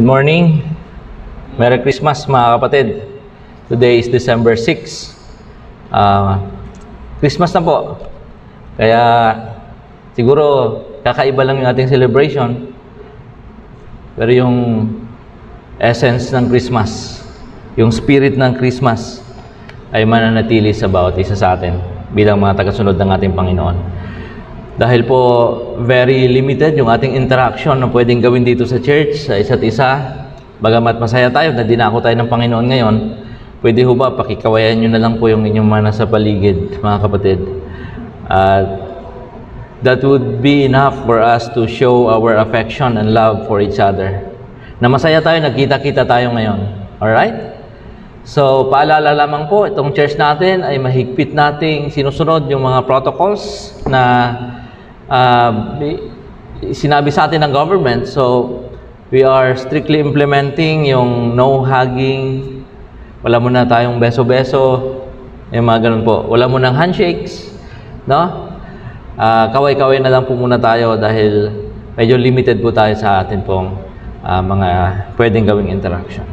Good morning. Merry Christmas mga kapatid. Today is December 6. Ah, Christmas na po. Kaya siguro kakaiba lang yung ating celebration. Pero yung essence ng Christmas, yung spirit ng Christmas ay mananatili sa bawat isa sa atin bilang mga tagasunod ng ating Panginoon. Dahil po very limited yung ating interaction na pwedeng gawin dito sa church, sa isa't isa. Bagamat masaya tayo na dinako tayo ng Panginoon ngayon, pwede ho ba pakikawayan nyo na lang po yung inyong mga nasa paligid, mga kapatid. At that would be enough for us to show our affection and love for each other. Na masaya tayo, nagkita-kita tayo ngayon. Alright? So, paalala lamang po, itong church natin ay mahigpit nating sinusunod yung mga protocols na uh, sinabi sa atin ng government. So, we are strictly implementing yung no hugging, wala muna tayong beso-beso, yung mga ganun po. Wala munang handshakes, no? Ah, kaway-kaway na lang po muna tayo dahil medyo limited po tayo sa atin pong ah, mga pwedeng gawing interaction.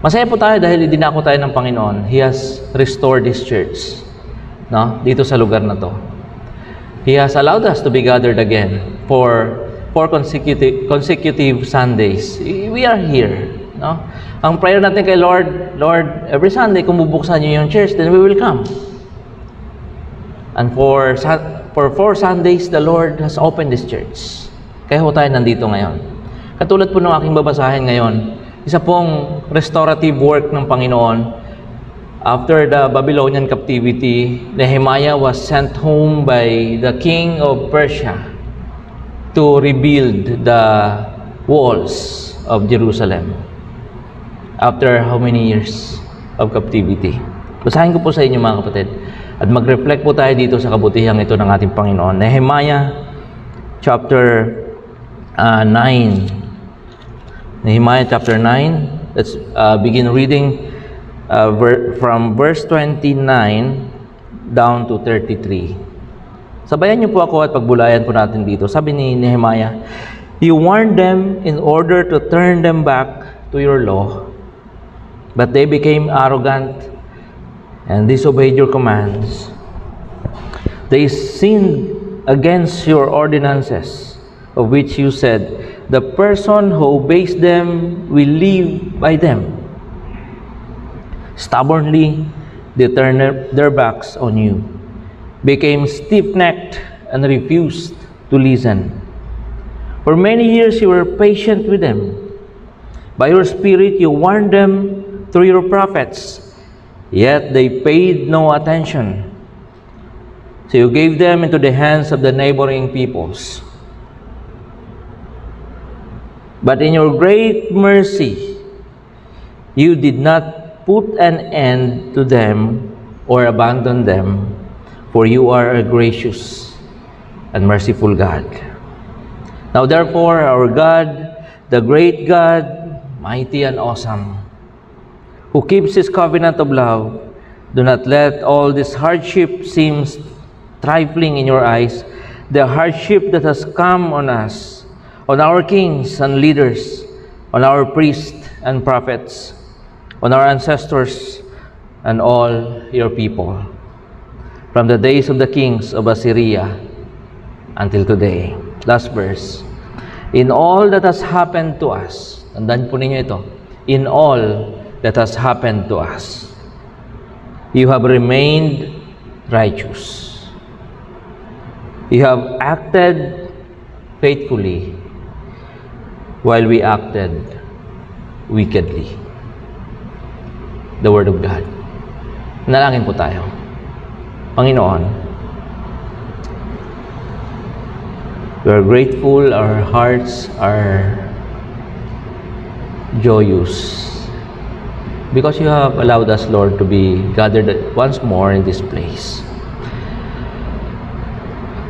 Masaya po tayo dahil idinako tayo ng Panginoon. He has restored this church, no? Dito sa lugar na to. He has allowed us to be gathered again for four consecutive consecutive Sundays. We are here, no? Ang prayer natin kay Lord, Lord, every Sunday kung bubuksan niyo yung church, then we will come. And for for four Sundays, the Lord has opened this church. Kaya ho tayo nandito ngayon. Katulad po ng aking babasahin ngayon, isa pong restorative work ng Panginoon. After the Babylonian captivity, Nehemiah was sent home by the king of Persia to rebuild the walls of Jerusalem. After how many years of captivity? Basahin ko po sa inyo mga kapatid. At mag-reflect po tayo dito sa kabutihang ito ng ating Panginoon. Nehemiah chapter uh, 9. Nehemiah chapter 9. Let's uh, begin reading uh, ver- from verse 29 down to 33. Sabayan niyo po ako at pagbulayan po natin dito. Sabi ni Nehemiah, You warned them in order to turn them back to your law, but they became arrogant and disobeyed your commands. They sinned against your ordinances, of which you said, The person who obeys them will live by them. Stubbornly, they turned their- backs on you, became stiff necked, and refused to listen. For many years you were patient with them. By your Spirit you warned them through your prophets, yet they paid no attention. So you gave them into the hands of the neighboring peoples. But in your great mercy, you did not put an end to them or abandon them, for you are a gracious and merciful God. Now, therefore, our God, the great God, mighty and awesome, who keeps his covenant of love, do not let all this hardship seem trifling in your eyes, the hardship that has come on us, on our kings and leaders, on our priests and prophets, on our ancestors, and all your people, from the days of the kings of Assyria until today. Last verse. In all that has happened to us, tandaan po ninyo ito, in all that has happened to us, you have remained righteous. You have acted faithfully while we acted wickedly. The Word of God. Nalangin po tayo. Panginoon, we are grateful, our hearts are joyous because you have allowed us, Lord, to be gathered once more in this place.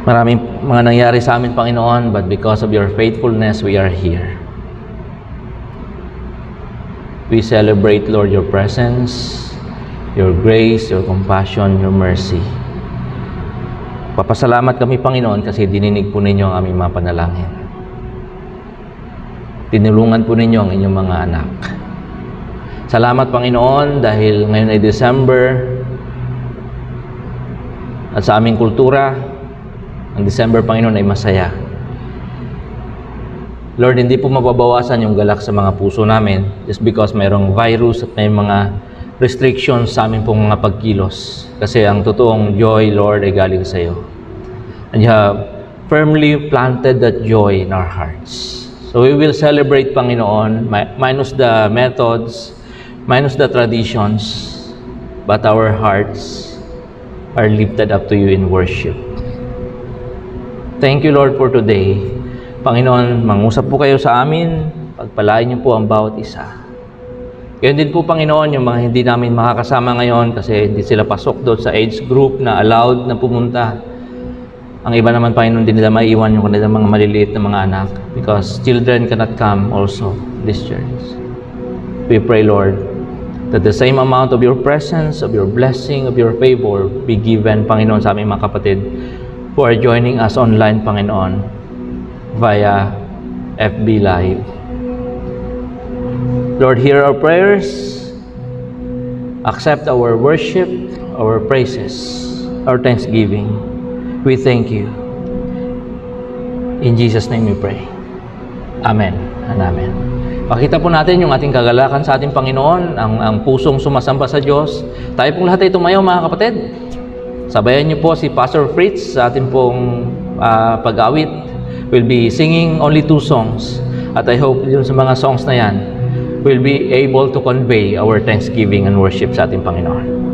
Maraming mga nangyari sa amin, Panginoon, but because of your faithfulness, we are here. We celebrate, Lord, your presence, your grace, your compassion, your mercy. Papasalamat kami, Panginoon, kasi dininig po ninyo ang aming mga panalangin. tinulungan po ninyo ang inyong mga anak. Salamat Panginoon dahil ngayon ay December at sa aming kultura, ang December Panginoon ay masaya. Lord, hindi po mababawasan yung galak sa mga puso namin just because mayroong virus at may mga restrictions sa aming pong mga pagkilos. Kasi ang totoong joy, Lord, ay galing sa iyo. And you have firmly planted that joy in our hearts. So we will celebrate, Panginoon, minus the methods, minus the traditions, but our hearts are lifted up to you in worship. Thank you, Lord, for today. Panginoon, mangusap po kayo sa amin, pagpalain niyo po ang bawat isa. Gayon din po, Panginoon, yung mga hindi namin makakasama ngayon kasi hindi sila pasok doon sa age group na allowed na pumunta. Ang iba naman, Panginoon, din nila maiwan yung kanilang mga maliliit na mga anak because children cannot come also this church. We pray, Lord, that the same amount of your presence, of your blessing, of your favor be given, Panginoon, sa aming mga kapatid who are joining us online, Panginoon, via FB Live. Lord, hear our prayers. Accept our worship, our praises, our thanksgiving. We thank you. In Jesus' name we pray. Amen and Amen. Pakita po natin yung ating kagalakan sa ating Panginoon, ang, ang pusong sumasamba sa Diyos. Tayo pong lahat ay tumayo mga kapatid. Sabayan niyo po si Pastor Fritz sa ating pong uh, pag-awit will be singing only two songs. At I hope yun sa mga songs na yan, will be able to convey our thanksgiving and worship sa ating Panginoon.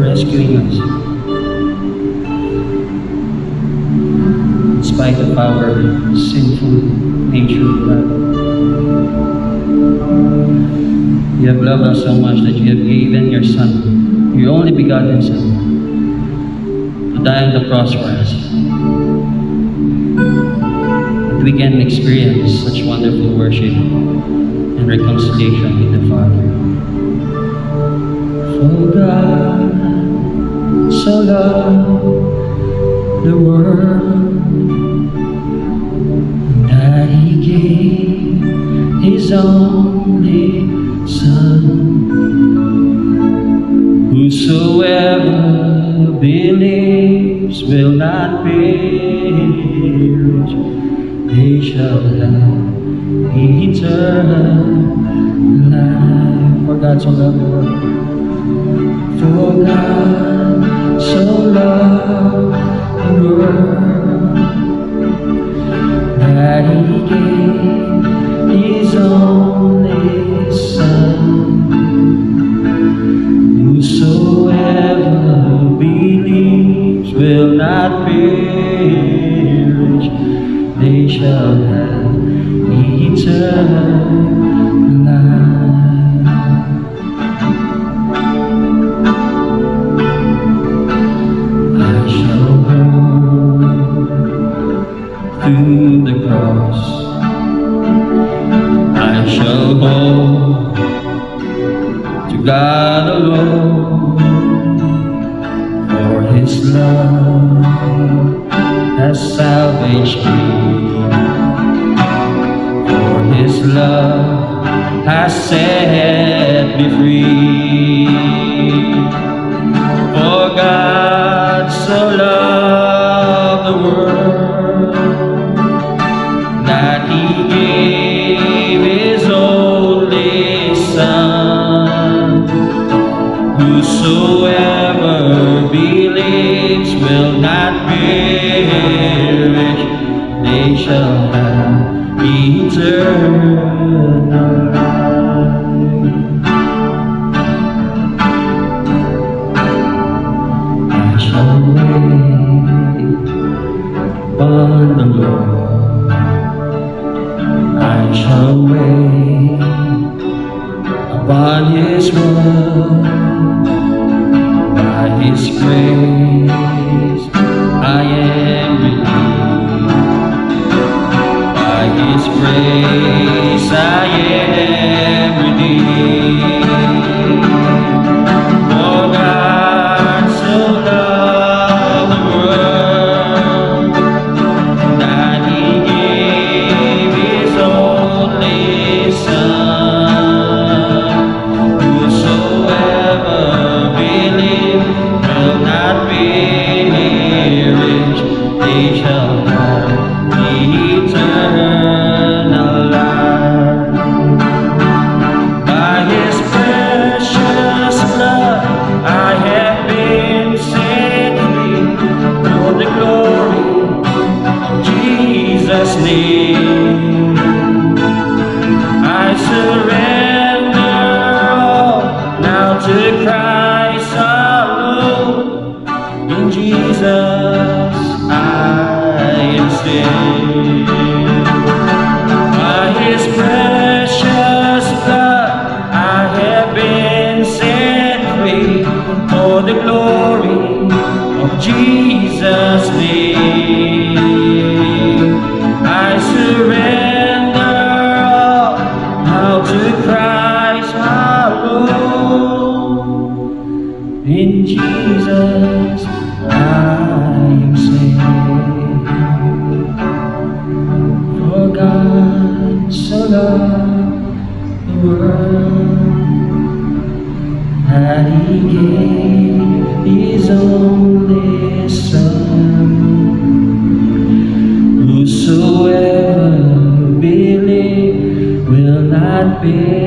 Rescuing us. In spite of our sinful nature. You have loved us so much that you have given your Son, your only begotten Son, to die on the cross for us. That we can experience such wonderful worship and reconciliation with the Father. For God so the world that He gave His only Son. Whosoever believes will not perish, they shall have eternal life. For God so loved the world. For God the world that He gave His only Son. Whosoever believes will not perish, they shall have eternal Whosoever be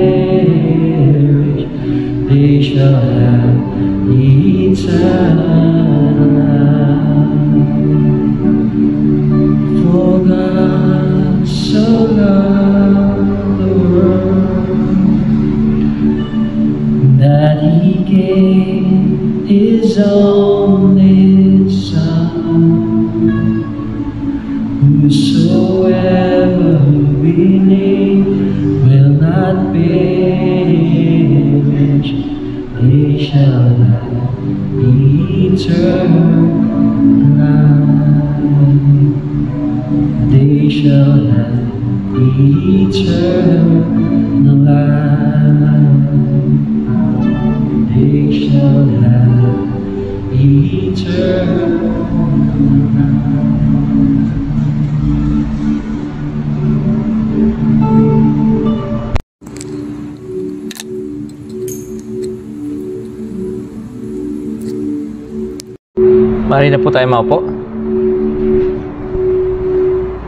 tayo maupo.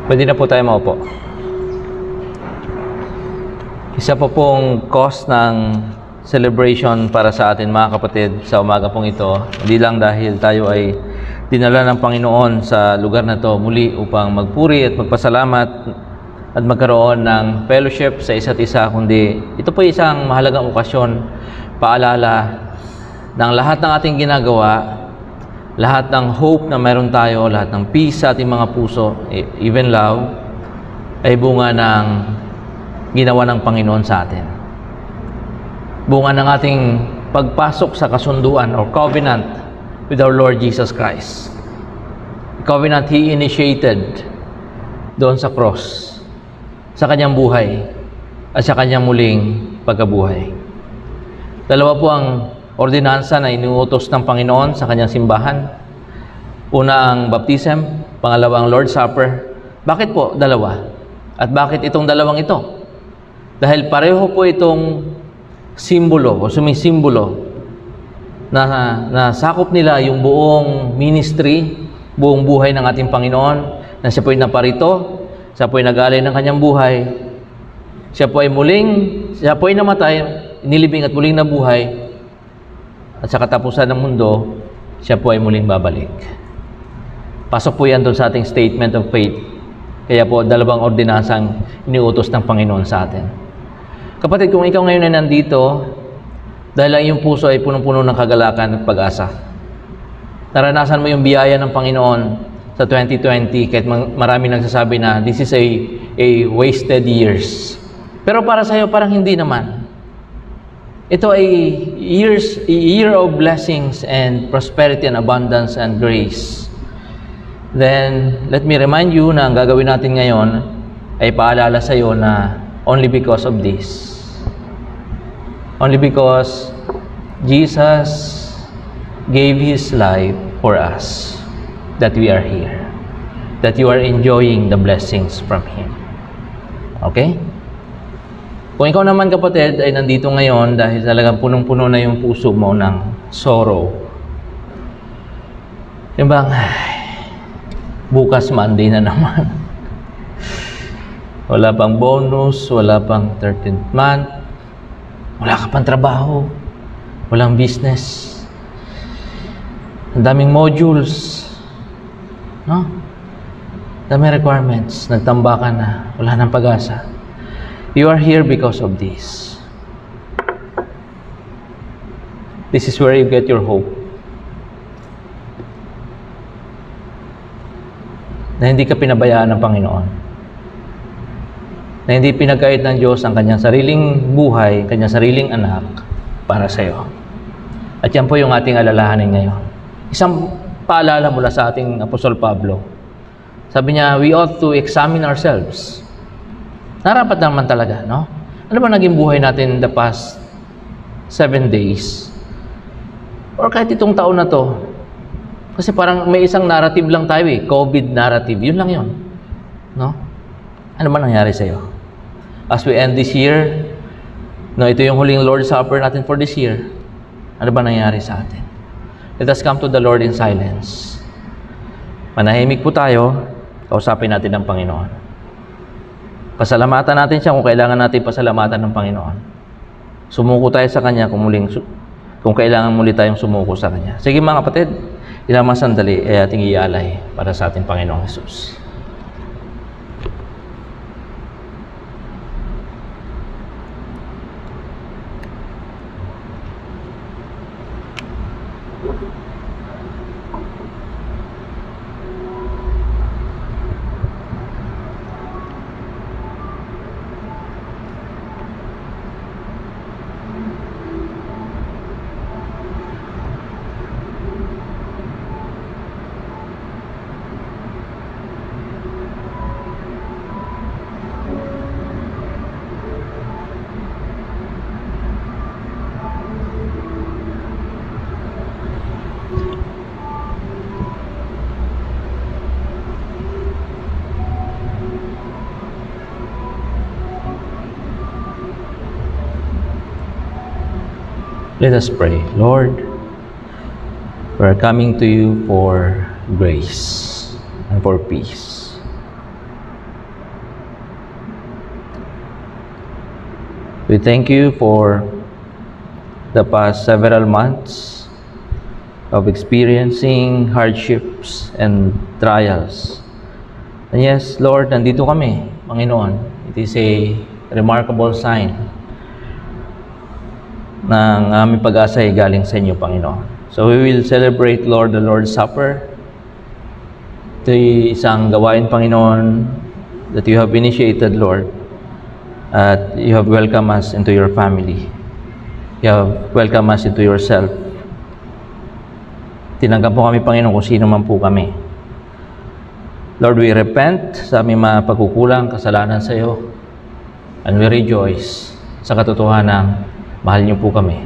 Pwede na po tayo maupo. Isa po pong cause ng celebration para sa atin mga kapatid sa umaga pong ito. Hindi lang dahil tayo ay dinala ng Panginoon sa lugar na to muli upang magpuri at magpasalamat at magkaroon ng fellowship sa isa't isa kundi ito po isang mahalagang okasyon paalala ng lahat ng ating ginagawa lahat ng hope na meron tayo, lahat ng peace sa ating mga puso, e- even love, ay bunga ng ginawa ng Panginoon sa atin. Bunga ng ating pagpasok sa kasunduan or covenant with our Lord Jesus Christ. Covenant He initiated doon sa cross, sa kanyang buhay, at sa kanyang muling pagkabuhay. Dalawa po ang ordinansa na inuutos ng Panginoon sa kanyang simbahan. Una ang baptism, pangalawa ang Lord's Supper. Bakit po dalawa? At bakit itong dalawang ito? Dahil pareho po itong simbolo o sumisimbolo na, na sakop nila yung buong ministry, buong buhay ng ating Panginoon, na siya po ay naparito, siya po ay nag-alay ng kanyang buhay, siya po ay muling, siya po ay namatay, inilibing at muling nabuhay, at sa katapusan ng mundo, siya po ay muling babalik. Pasok po yan doon sa ating statement of faith. Kaya po, dalawang ordinansang iniutos ng Panginoon sa atin. Kapatid, kung ikaw ngayon ay nandito, dahil ang iyong puso ay punong-puno ng kagalakan at pag-asa. Naranasan mo yung biyaya ng Panginoon sa 2020 kahit marami nagsasabi na this is a, a wasted years. Pero para sa iyo, parang hindi naman. Ito ay years, year of blessings and prosperity and abundance and grace. Then, let me remind you na ang gagawin natin ngayon ay paalala sa iyo na only because of this. Only because Jesus gave His life for us that we are here. That you are enjoying the blessings from Him. Okay? Kung ikaw naman kapatid ay nandito ngayon dahil talagang punong-puno na yung puso mo ng sorrow. Yung bang, "Ay, bukas Monday na naman. wala pang bonus, wala pang 13th month, wala ka pang trabaho, walang business, ang daming modules, no? Daming requirements, nagtamba ka na, wala nang pag-asa. You are here because of this. This is where you get your hope. Na hindi ka pinabayaan ng Panginoon. Na hindi pinagkait ng Diyos ang kanyang sariling buhay, kanyang sariling anak para sa iyo. At yan po yung ating alalahanin ngayon. Isang paalala mula sa ating Apostol Pablo. Sabi niya, we ought to examine ourselves. Narapat naman talaga, no? Ano ba naging buhay natin the past seven days? Or kahit itong taon na to? Kasi parang may isang narrative lang tayo eh. COVID narrative. Yun lang yun. No? Ano ba nangyari sa'yo? As we end this year, no, ito yung huling Lord's Supper natin for this year. Ano ba nangyari sa atin? Let us come to the Lord in silence. Manahimik po tayo. Kausapin natin ang Panginoon. Pasalamatan natin siya kung kailangan natin pasalamatan ng Panginoon. Sumuko tayo sa Kanya kung muling kung kailangan muli tayong sumuko sa Kanya. Sige mga kapatid, ilang sandali ay ating ialay para sa ating Panginoong Jesus. Let us pray. Lord, we are coming to you for grace and for peace. We thank you for the past several months of experiencing hardships and trials. And yes, Lord, nandito kami, Panginoon. It is a remarkable sign ng aming pag-asa ay galing sa inyo, Panginoon. So we will celebrate, Lord, the Lord's Supper. Ito isang gawain, Panginoon, that you have initiated, Lord. At you have welcomed us into your family. You have welcomed us into yourself. Tinanggap po kami, Panginoon, kung sino man po kami. Lord, we repent sa aming mga pagkukulang, kasalanan sa iyo. And we rejoice sa katotohanan mahal niyo po kami.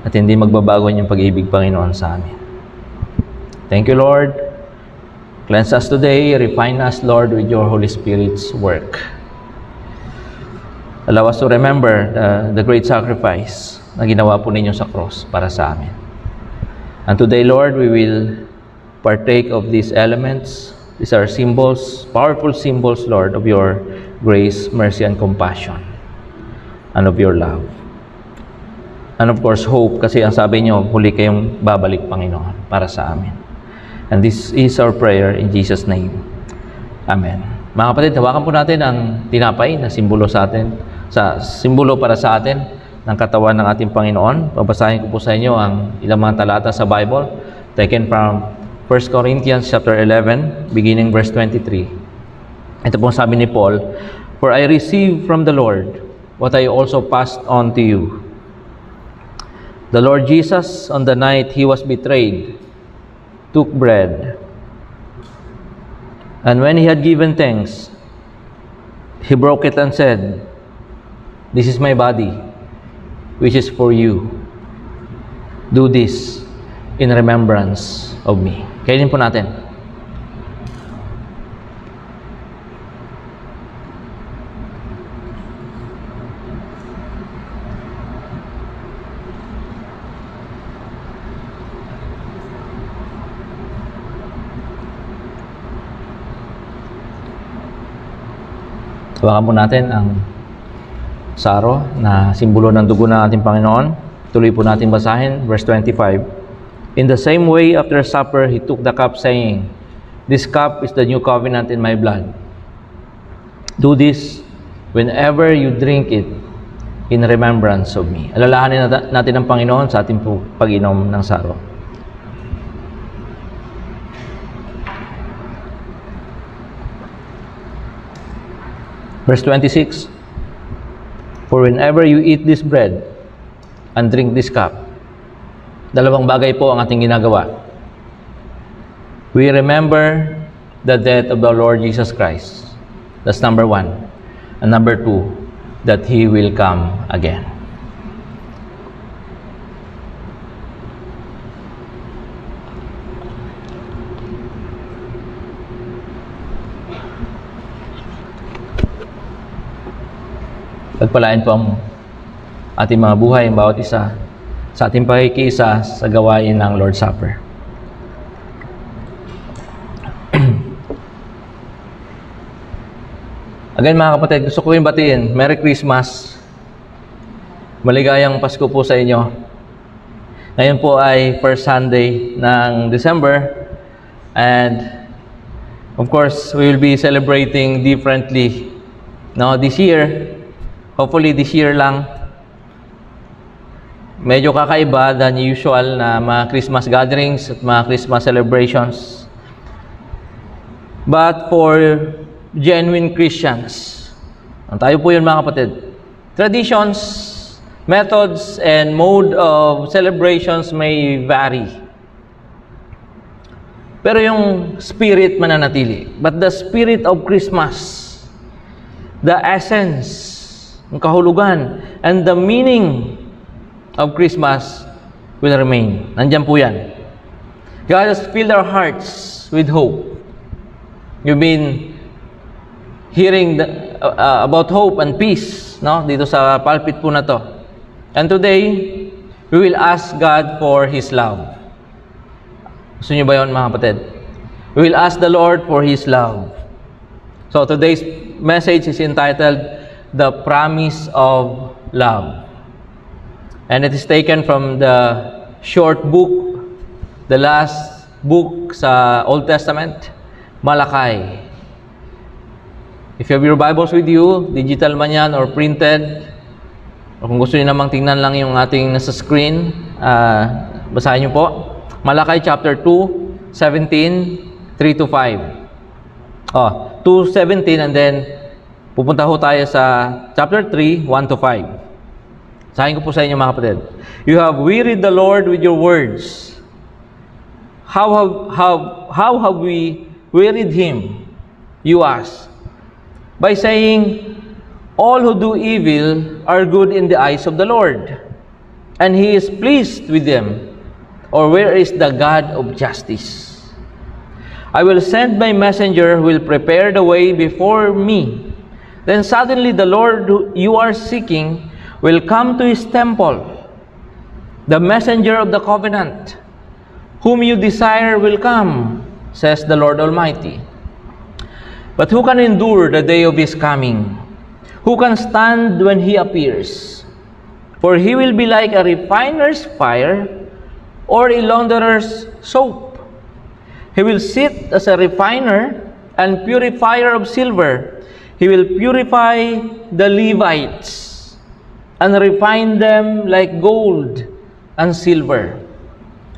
At hindi magbabago ang inyong pag-ibig, Panginoon, sa amin. Thank you, Lord. Cleanse us today. Refine us, Lord, with your Holy Spirit's work. Allow us to remember the, the great sacrifice na ginawa po ninyo sa cross para sa amin. And today, Lord, we will partake of these elements. These are symbols, powerful symbols, Lord, of your grace, mercy, and compassion and of your love. And of course, hope kasi ang sabi niyo, huli kayong babalik, Panginoon, para sa amin. And this is our prayer in Jesus' name. Amen. Mga kapatid, hawakan po natin ang tinapay na simbolo sa atin, sa simbolo para sa atin ng katawan ng ating Panginoon. Babasahin ko po sa inyo ang ilang mga talata sa Bible taken from 1 Corinthians chapter 11 beginning verse 23. Ito pong sabi ni Paul, For I received from the Lord what I also passed on to you. The Lord Jesus, on the night he was betrayed, took bread. And when he had given thanks, he broke it and said, This is my body, which is for you. Do this in remembrance of me. Kainin po natin. Hawakan po natin ang saro na simbolo ng dugo ng ating Panginoon. Tuloy po natin basahin, verse 25. In the same way, after supper, he took the cup, saying, This cup is the new covenant in my blood. Do this whenever you drink it in remembrance of me. Alalahanin nat- natin ang Panginoon sa ating pag-inom ng saro. Verse 26 For whenever you eat this bread and drink this cup, dalawang bagay po ang ating ginagawa. We remember the death of the Lord Jesus Christ. That's number one. And number two, that He will come again. Pagpalain po ang ating mga buhay, ang bawat isa, sa ating pakikiisa sa gawain ng Lord's Supper. Again mga kapatid, gusto ko yung batiin. Merry Christmas. Maligayang Pasko po sa inyo. Ngayon po ay first Sunday ng December. And of course, we will be celebrating differently no, this year. Hopefully this year lang. Medyo kakaiba than usual na mga Christmas gatherings at mga Christmas celebrations. But for genuine Christians, tayo po yun mga kapatid, traditions, methods, and mode of celebrations may vary. Pero yung spirit mananatili. But the spirit of Christmas, the essence, ang kahulugan, and the meaning of Christmas will remain. Nandyan po yan. God has filled our hearts with hope. You've been hearing the, uh, about hope and peace no? dito sa pulpit po na to. And today, we will ask God for His love. Gusto niyo ba yun mga kapatid? We will ask the Lord for His love. So today's message is entitled, The Promise of Love. And it is taken from the short book, the last book sa Old Testament, Malakay. If you have your Bibles with you, digital man yan or printed, o kung gusto niyo namang tingnan lang yung ating nasa screen, uh, basahin niyo po. Malakay chapter 2, 17, 3 to 5. Oh, 2.17 and then pupunta ho tayo sa chapter 3, 1 to 5. Sahin ko po sa inyo mga kapatid. You have wearied the Lord with your words. How have, how, how have we wearied Him? You ask. By saying, All who do evil are good in the eyes of the Lord, and He is pleased with them. Or where is the God of justice? I will send my messenger who will prepare the way before me. Then suddenly the Lord you are seeking will come to his temple. The messenger of the covenant, whom you desire, will come, says the Lord Almighty. But who can endure the day of his coming? Who can stand when he appears? For he will be like a refiner's fire or a launderer's soap. He will sit as a refiner and purifier of silver. He will purify the Levites and refine them like gold and silver.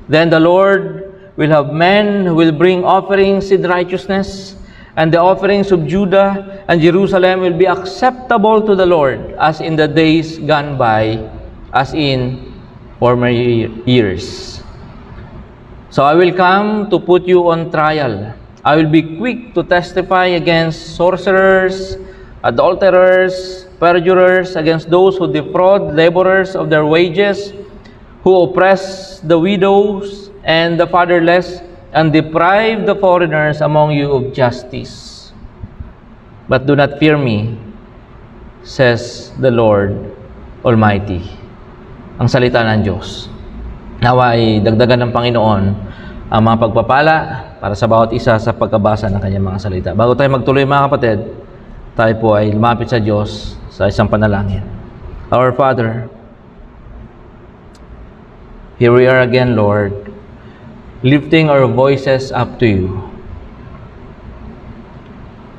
Then the Lord will have men who will bring offerings in righteousness, and the offerings of Judah and Jerusalem will be acceptable to the Lord, as in the days gone by, as in former years. So I will come to put you on trial. I will be quick to testify against sorcerers, adulterers, perjurers, against those who defraud laborers of their wages, who oppress the widows and the fatherless, and deprive the foreigners among you of justice. But do not fear me, says the Lord Almighty. Ang salita ng Diyos. Nawa ay dagdagan ng Panginoon ang mga pagpapala para sa bawat isa sa pagkabasa ng kanyang mga salita. Bago tayo magtuloy mga kapatid, tayo po ay lumapit sa Diyos sa isang panalangin. Our Father, here we are again, Lord, lifting our voices up to you.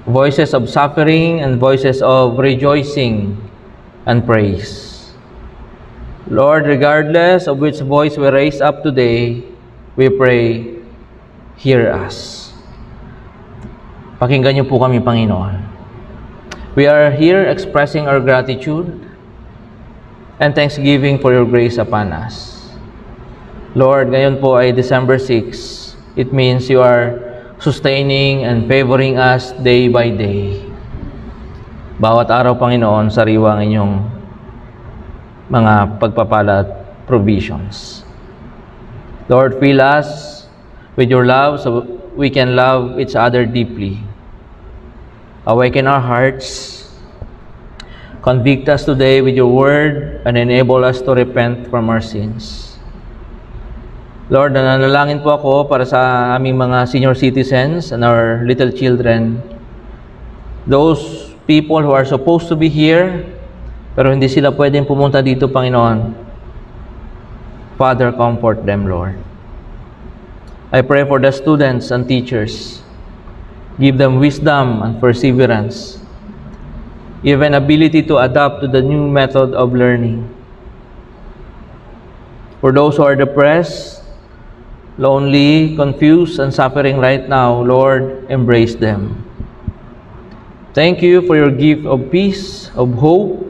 Voices of suffering and voices of rejoicing and praise. Lord, regardless of which voice we raise up today, we pray, hear us. Pakinggan niyo po kami, Panginoon. We are here expressing our gratitude and thanksgiving for your grace upon us. Lord, ngayon po ay December 6. It means you are sustaining and favoring us day by day. Bawat araw, Panginoon, sariwa ang inyong mga pagpapala at provisions. Lord, fill us with your love so we can love each other deeply. Awaken our hearts. Convict us today with your word and enable us to repent from our sins. Lord, nananalangin po ako para sa aming mga senior citizens and our little children, those people who are supposed to be here, pero hindi sila pwedeng pumunta dito, Panginoon. Father, comfort them, Lord. I pray for the students and teachers. Give them wisdom and perseverance. Even ability to adapt to the new method of learning. For those who are depressed, lonely, confused, and suffering right now, Lord, embrace them. Thank you for your gift of peace, of hope,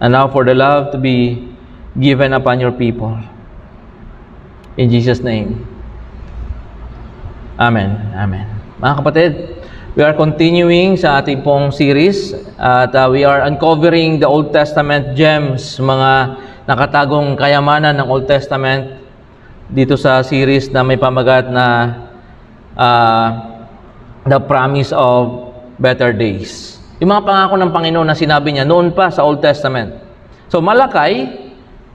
and now for the love to be given upon your people. In Jesus' name. Amen. Amen. Mga kapatid, we are continuing sa ating pong series at uh, we are uncovering the Old Testament gems, mga nakatagong kayamanan ng Old Testament dito sa series na may pamagat na uh, The Promise of Better Days. Yung mga pangako ng Panginoon na sinabi niya noon pa sa Old Testament. So Malakay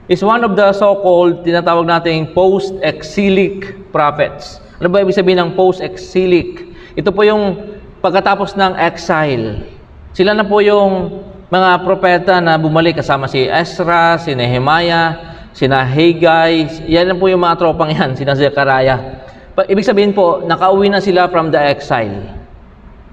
is one of the so-called tinatawag nating post-exilic prophets. Ano ba ibig sabihin ng post-exilic? Ito po yung pagkatapos ng exile. Sila na po yung mga propeta na bumalik kasama si Ezra, si Nehemiah, si Haggai, yan po yung mga tropang yan, si Zechariah. Ibig sabihin po, nakauwi na sila from the exile.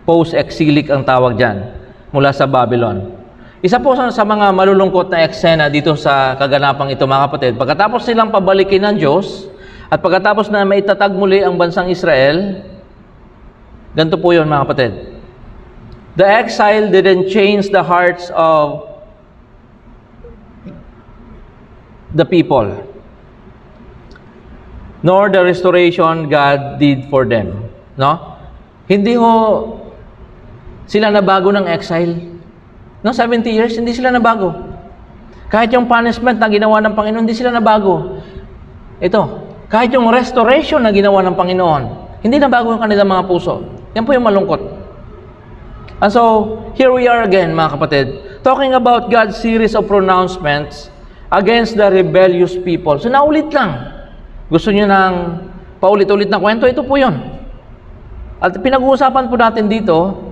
Post-exilic ang tawag dyan, mula sa Babylon. Isa po sa, sa mga malulungkot na eksena dito sa kaganapang ito mga kapatid, pagkatapos silang pabalikin ng Diyos, at pagkatapos na maitatag muli ang bansang Israel, ganito po yun mga kapatid. The exile didn't change the hearts of the people, nor the restoration God did for them. No? Hindi ho sila nabago ng exile. No, 70 years, hindi sila nabago. Kahit yung punishment na ginawa ng Panginoon, hindi sila nabago. Ito, kahit yung restoration na ginawa ng Panginoon, hindi nabago ang kanilang mga puso. Yan po yung malungkot. And so, here we are again, mga kapatid, talking about God's series of pronouncements against the rebellious people. So, naulit lang. Gusto niyo ng paulit-ulit na kwento? Ito po yun. At pinag-uusapan po natin dito,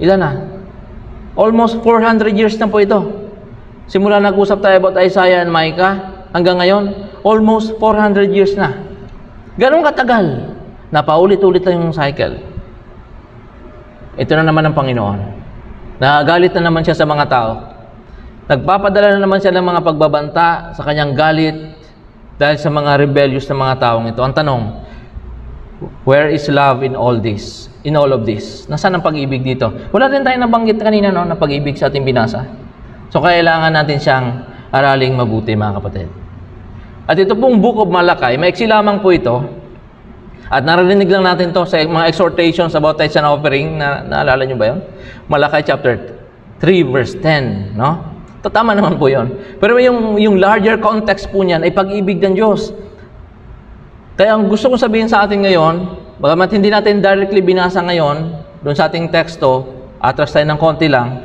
ilan na? Almost 400 years na po ito. Simula nag-usap tayo about Isaiah and Micah, hanggang ngayon, almost 400 years na. Ganong katagal na paulit-ulit lang yung cycle. Ito na naman ang Panginoon. Nagalit na naman siya sa mga tao. Nagpapadala na naman siya ng mga pagbabanta sa kanyang galit dahil sa mga rebellious na mga taong ito. Ang tanong, where is love in all this? In all of this? Nasaan ang pag-ibig dito? Wala din tayo nabanggit kanina no, na pag-ibig sa ating binasa. So kailangan natin siyang araling mabuti mga kapatid. At ito pong Book of Malakay, maiksi lamang po ito, at narinig lang natin to sa mga exhortations about tithes and offering. Na, naalala nyo ba yun? Malakay chapter 3 verse 10. No? Tama naman po yon. Pero yung, yung larger context po niyan ay pag-ibig ng Diyos. Kaya ang gusto kong sabihin sa atin ngayon, bagamat hindi natin directly binasa ngayon, doon sa ating teksto, atras tayo ng konti lang,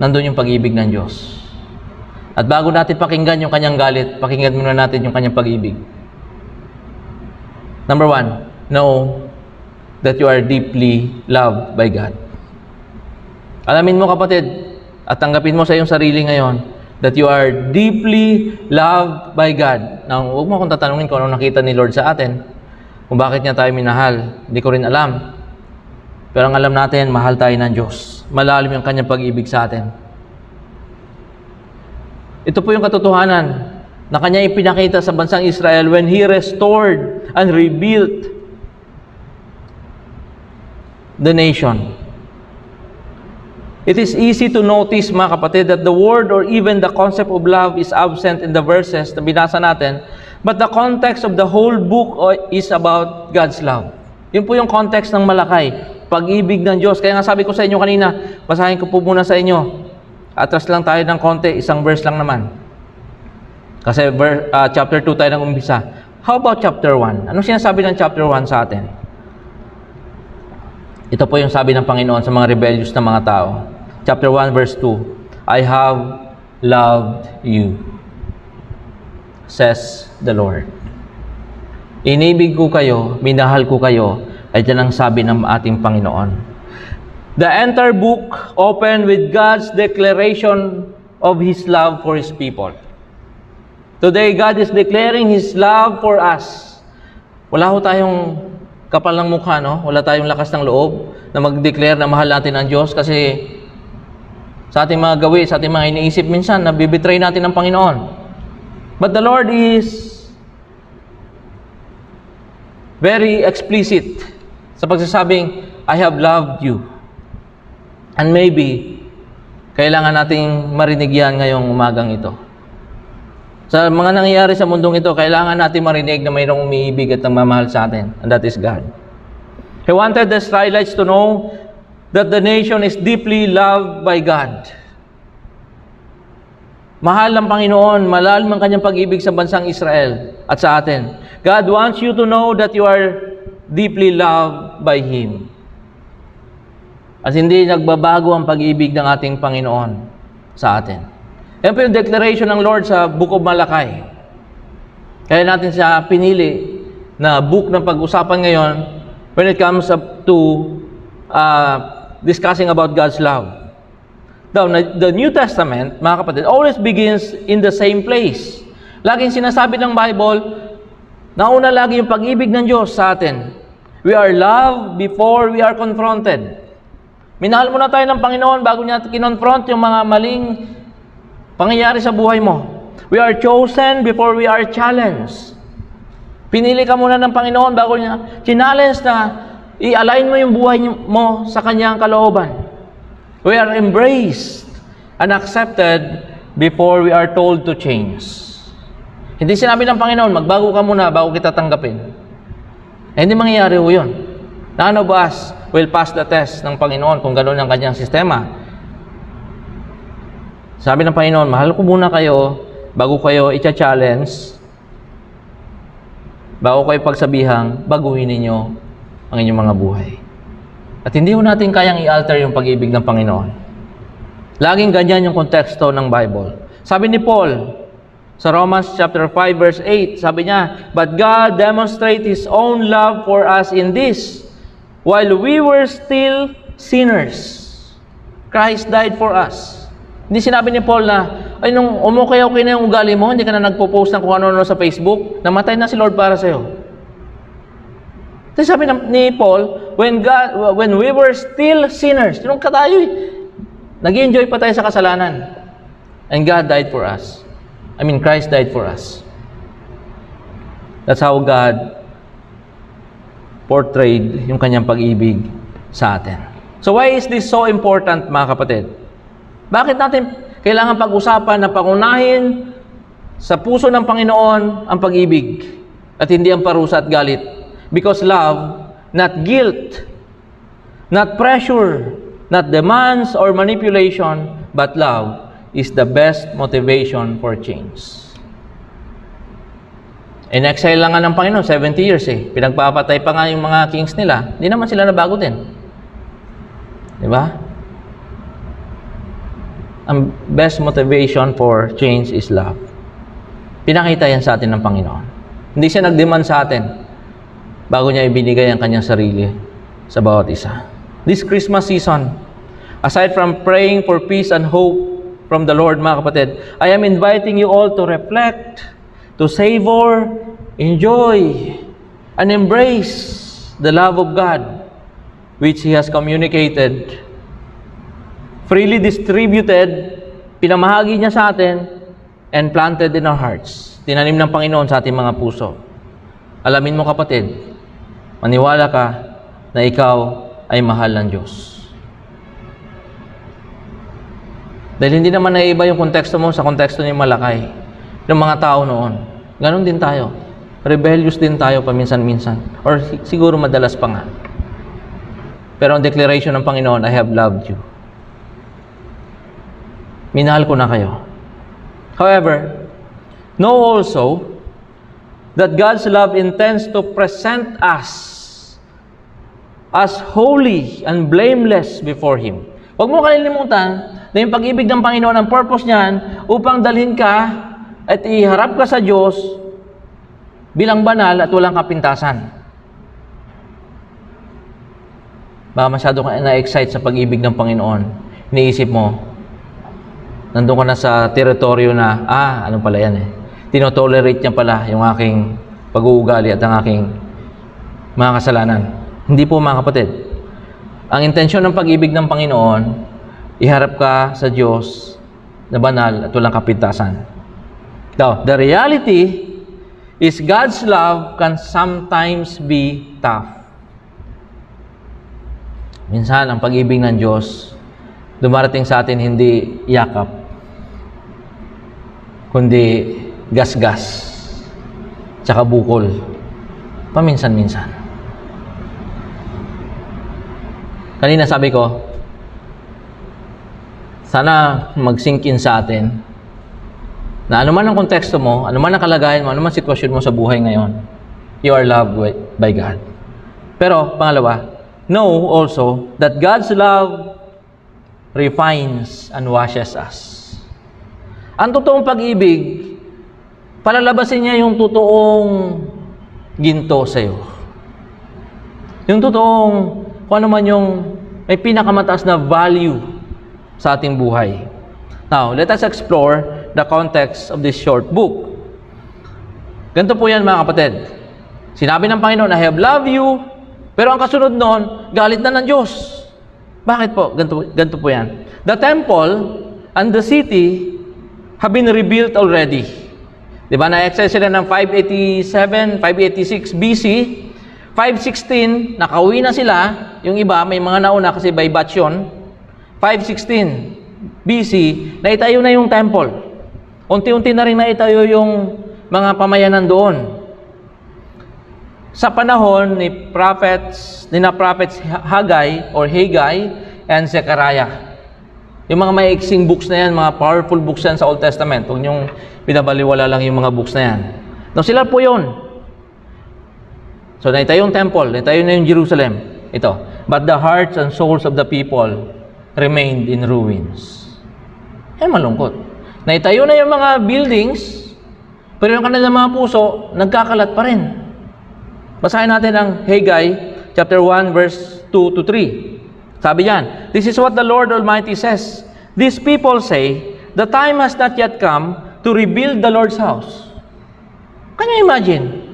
nandun yung pag-ibig ng Diyos. At bago natin pakinggan yung kanyang galit, pakinggan muna natin yung kanyang pag-ibig. Number one, know that you are deeply loved by God. Alamin mo kapatid, at tanggapin mo sa iyong sarili ngayon, that you are deeply loved by God. Now, huwag mo akong tatanungin kung ano nakita ni Lord sa atin, kung bakit niya tayo minahal. Hindi ko rin alam. Pero ang alam natin, mahal tayo ng Diyos. Malalim yung kanyang pag-ibig sa atin. Ito po yung katotohanan na kanya ipinakita sa bansang Israel when He restored and rebuilt the nation. It is easy to notice, mga kapatid, that the word or even the concept of love is absent in the verses na binasa natin, but the context of the whole book is about God's love. Yun po yung context ng Malakay, pag-ibig ng Diyos. Kaya nga sabi ko sa inyo kanina, basahin ko po muna sa inyo. Atras lang tayo ng konti, isang verse lang naman. Kasi ver, uh, chapter 2 tayo nang umpisa. How about chapter 1? Anong sinasabi ng chapter 1 sa atin? Ito po yung sabi ng Panginoon sa mga rebellious na mga tao. Chapter 1 verse 2. I have loved you, says the Lord. Inibig ko kayo, minahal ko kayo, ay yan ang sabi ng ating Panginoon. The entire book opened with God's declaration of His love for His people. Today, God is declaring His love for us. Wala ho tayong kapal ng mukha, no? Wala tayong lakas ng loob na mag-declare na mahal natin ang Diyos kasi sa ating mga gawi, sa ating mga iniisip minsan, nabibitray natin ang Panginoon. But the Lord is very explicit sa pagsasabing, I have loved you. And maybe, kailangan nating marinig yan ngayong umagang ito. Sa mga nangyayari sa mundong ito, kailangan natin marinig na mayroong umiibig at namamahal sa atin. And that is God. He wanted the Israelites to know that the nation is deeply loved by God. Mahal ng Panginoon, malalim ang kanyang pag-ibig sa bansang Israel at sa atin. God wants you to know that you are deeply loved by Him. At hindi nagbabago ang pag-ibig ng ating Panginoon sa atin. Yan po yung declaration ng Lord sa Book of Malakay. Kaya natin siya pinili na book ng pag-usapan ngayon when it comes up to uh, discussing about God's love. Now, the New Testament, mga kapatid, always begins in the same place. Laging sinasabi ng Bible, nauna lagi yung pag-ibig ng Diyos sa atin. We are loved before we are confronted. Minahal muna tayo ng Panginoon bago niya kinonfront yung mga maling pangyayari sa buhay mo. We are chosen before we are challenged. Pinili ka muna ng Panginoon bago niya challenge na i-align mo yung buhay mo sa kanyang kalooban. We are embraced and accepted before we are told to change. Hindi sinabi ng Panginoon, magbago ka muna bago kita tanggapin. Eh, hindi mangyayari ho yun. None of us will pass the test ng Panginoon kung gano'n ang kanyang sistema. Sabi ng Panginoon, mahal ko muna kayo bago kayo i-challenge, bago kayo pagsabihang, baguhin ninyo ang inyong mga buhay. At hindi ho natin kayang i-alter yung pag-ibig ng Panginoon. Laging ganyan yung konteksto ng Bible. Sabi ni Paul, sa Romans chapter 5 verse 8, sabi niya, But God demonstrates His own love for us in this, while we were still sinners, Christ died for us. Hindi sinabi ni Paul na, ay nung umukay-okay na yung ugali mo, hindi ka na nagpo-post ng kung ano-ano sa Facebook, namatay na si Lord para sa'yo. Tapos sabi ni Paul, when, God, when we were still sinners, nung ka tayo, nag enjoy pa tayo sa kasalanan. And God died for us. I mean, Christ died for us. That's how God portrayed yung kanyang pag-ibig sa atin. So why is this so important, mga kapatid? Bakit natin kailangan pag-usapan na pangunahin sa puso ng Panginoon ang pag-ibig at hindi ang parusa at galit? Because love, not guilt, not pressure, not demands or manipulation, but love is the best motivation for change. In-exile lang nga ng Panginoon, 70 years eh. Pinagpapatay pa nga yung mga kings nila. Hindi naman sila nabago din. Di ba? Ang best motivation for change is love. Pinakita yan sa atin ng Panginoon. Hindi siya nag-demand sa atin bago niya ibinigay ang kanyang sarili sa bawat isa. This Christmas season, aside from praying for peace and hope from the Lord, mga kapatid, I am inviting you all to reflect, to savor, enjoy, and embrace the love of God which He has communicated, freely distributed, pinamahagi niya sa atin, and planted in our hearts. Tinanim ng Panginoon sa ating mga puso. Alamin mo kapatid, maniwala ka na ikaw ay mahal ng Diyos. Dahil hindi naman naiiba yung konteksto mo sa konteksto ni Malakay, ng mga tao noon. Ganon din tayo. Rebellious din tayo paminsan-minsan. Or siguro madalas pa nga. Pero ang declaration ng Panginoon, I have loved you. Minahal ko na kayo. However, know also that God's love intends to present us as holy and blameless before Him. Huwag mo kalilimutan na yung pag-ibig ng Panginoon, ang purpose niyan, upang dalhin ka at iharap ka sa Diyos bilang banal at walang kapintasan. Baka masyado ka na-excite sa pag-ibig ng Panginoon. Iniisip mo, nandun ka na sa teritoryo na, ah, ano pala yan eh. Tinotolerate niya pala yung aking pag-uugali at ang aking mga kasalanan. Hindi po mga kapatid. Ang intensyon ng pag-ibig ng Panginoon, iharap ka sa Diyos na banal at walang kapintasan. Now, the reality is God's love can sometimes be tough. Minsan, ang pag-ibig ng Diyos, dumarating sa atin hindi yakap, kundi gasgas, tsaka bukol, paminsan-minsan. Kanina sabi ko, sana mag-sink in sa atin na anuman ang konteksto mo, anuman ang kalagayan mo, anuman sitwasyon mo sa buhay ngayon, you are loved by God. Pero, pangalawa, know also that God's love refines and washes us. Ang totoong pag-ibig, palalabasin niya yung totoong ginto sa iyo. Yung totoong, kung ano man yung may pinakamataas na value sa ating buhay. Now, let us explore the context of this short book. Ganito po yan mga kapatid. Sinabi ng Panginoon, I have loved you pero ang kasunod noon, galit na ng Diyos. Bakit po? Ganito, ganito po yan. The temple and the city have been rebuilt already. Di ba? Na-access sila ng 587, 586 BC. 516, nakauwi na sila. Yung iba, may mga nauna kasi by batch yun. 516 BC, naitayo na yung temple. Unti-unti na rin naitayo yung mga pamayanan doon sa panahon ni prophets, ni na prophets Haggai or Haggai and Zechariah. Yung mga maiksing books na yan, mga powerful books yan sa Old Testament. Huwag niyong pinabaliwala lang yung mga books na yan. No, sila po yun. So, naitayo yung temple, naitayo na yung Jerusalem. Ito. But the hearts and souls of the people remained in ruins. Eh, malungkot. Naitayo na yung mga buildings, pero yung kanilang mga puso, nagkakalat pa rin. Basahin natin ang Haggai chapter 1 verse 2 to 3. Sabi diyan, This is what the Lord Almighty says. These people say, the time has not yet come to rebuild the Lord's house. Can you imagine?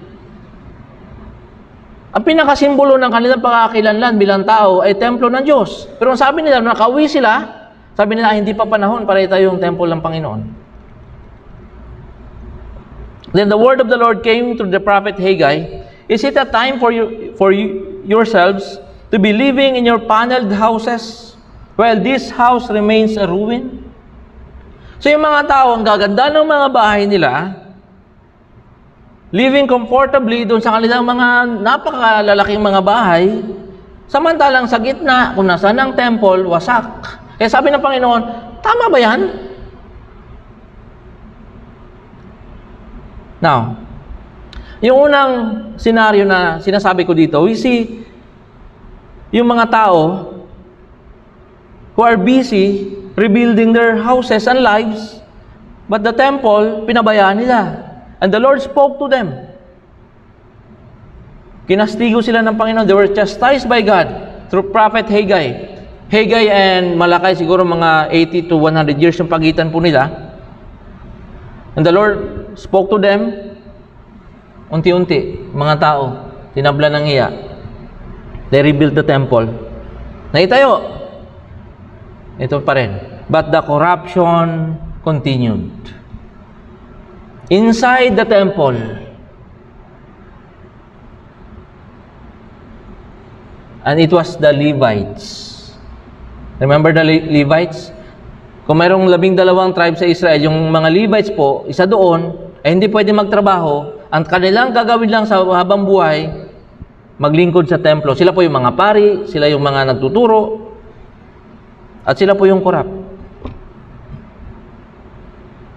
Ang pinakasimbolo ng kanilang pagkakakilanlan bilang tao ay templo ng Diyos. Pero ang sabi nila, nakauwi sila, sabi nila, hindi pa panahon para itayo yung temple ng Panginoon. Then the word of the Lord came through the prophet Haggai, Is it a time for you for you, yourselves to be living in your paneled houses while this house remains a ruin? So yung mga tao, ang gaganda ng mga bahay nila, living comfortably doon sa kanilang mga napakalalaking mga bahay, samantalang sa gitna, kung nasaan ang temple, wasak. Kaya sabi ng Panginoon, tama ba yan? Now, yung unang senaryo na sinasabi ko dito, we see yung mga tao who are busy rebuilding their houses and lives, but the temple, pinabayaan nila. And the Lord spoke to them. Kinastigo sila ng Panginoon. They were chastised by God through Prophet Haggai. Haggai and Malakay, siguro mga 80 to 100 years yung pagitan po nila. And the Lord spoke to them Unti-unti, mga tao, tinabla ng iya. They rebuilt the temple. Naitayo. Ito pa rin. But the corruption continued. Inside the temple, and it was the Levites. Remember the Le Levites? Kung mayroong labing dalawang tribe sa Israel, yung mga Levites po, isa doon, ay hindi pwede magtrabaho ang kanilang gagawin lang sa habang buhay, maglingkod sa templo. Sila po yung mga pari, sila yung mga nagtuturo, at sila po yung korap.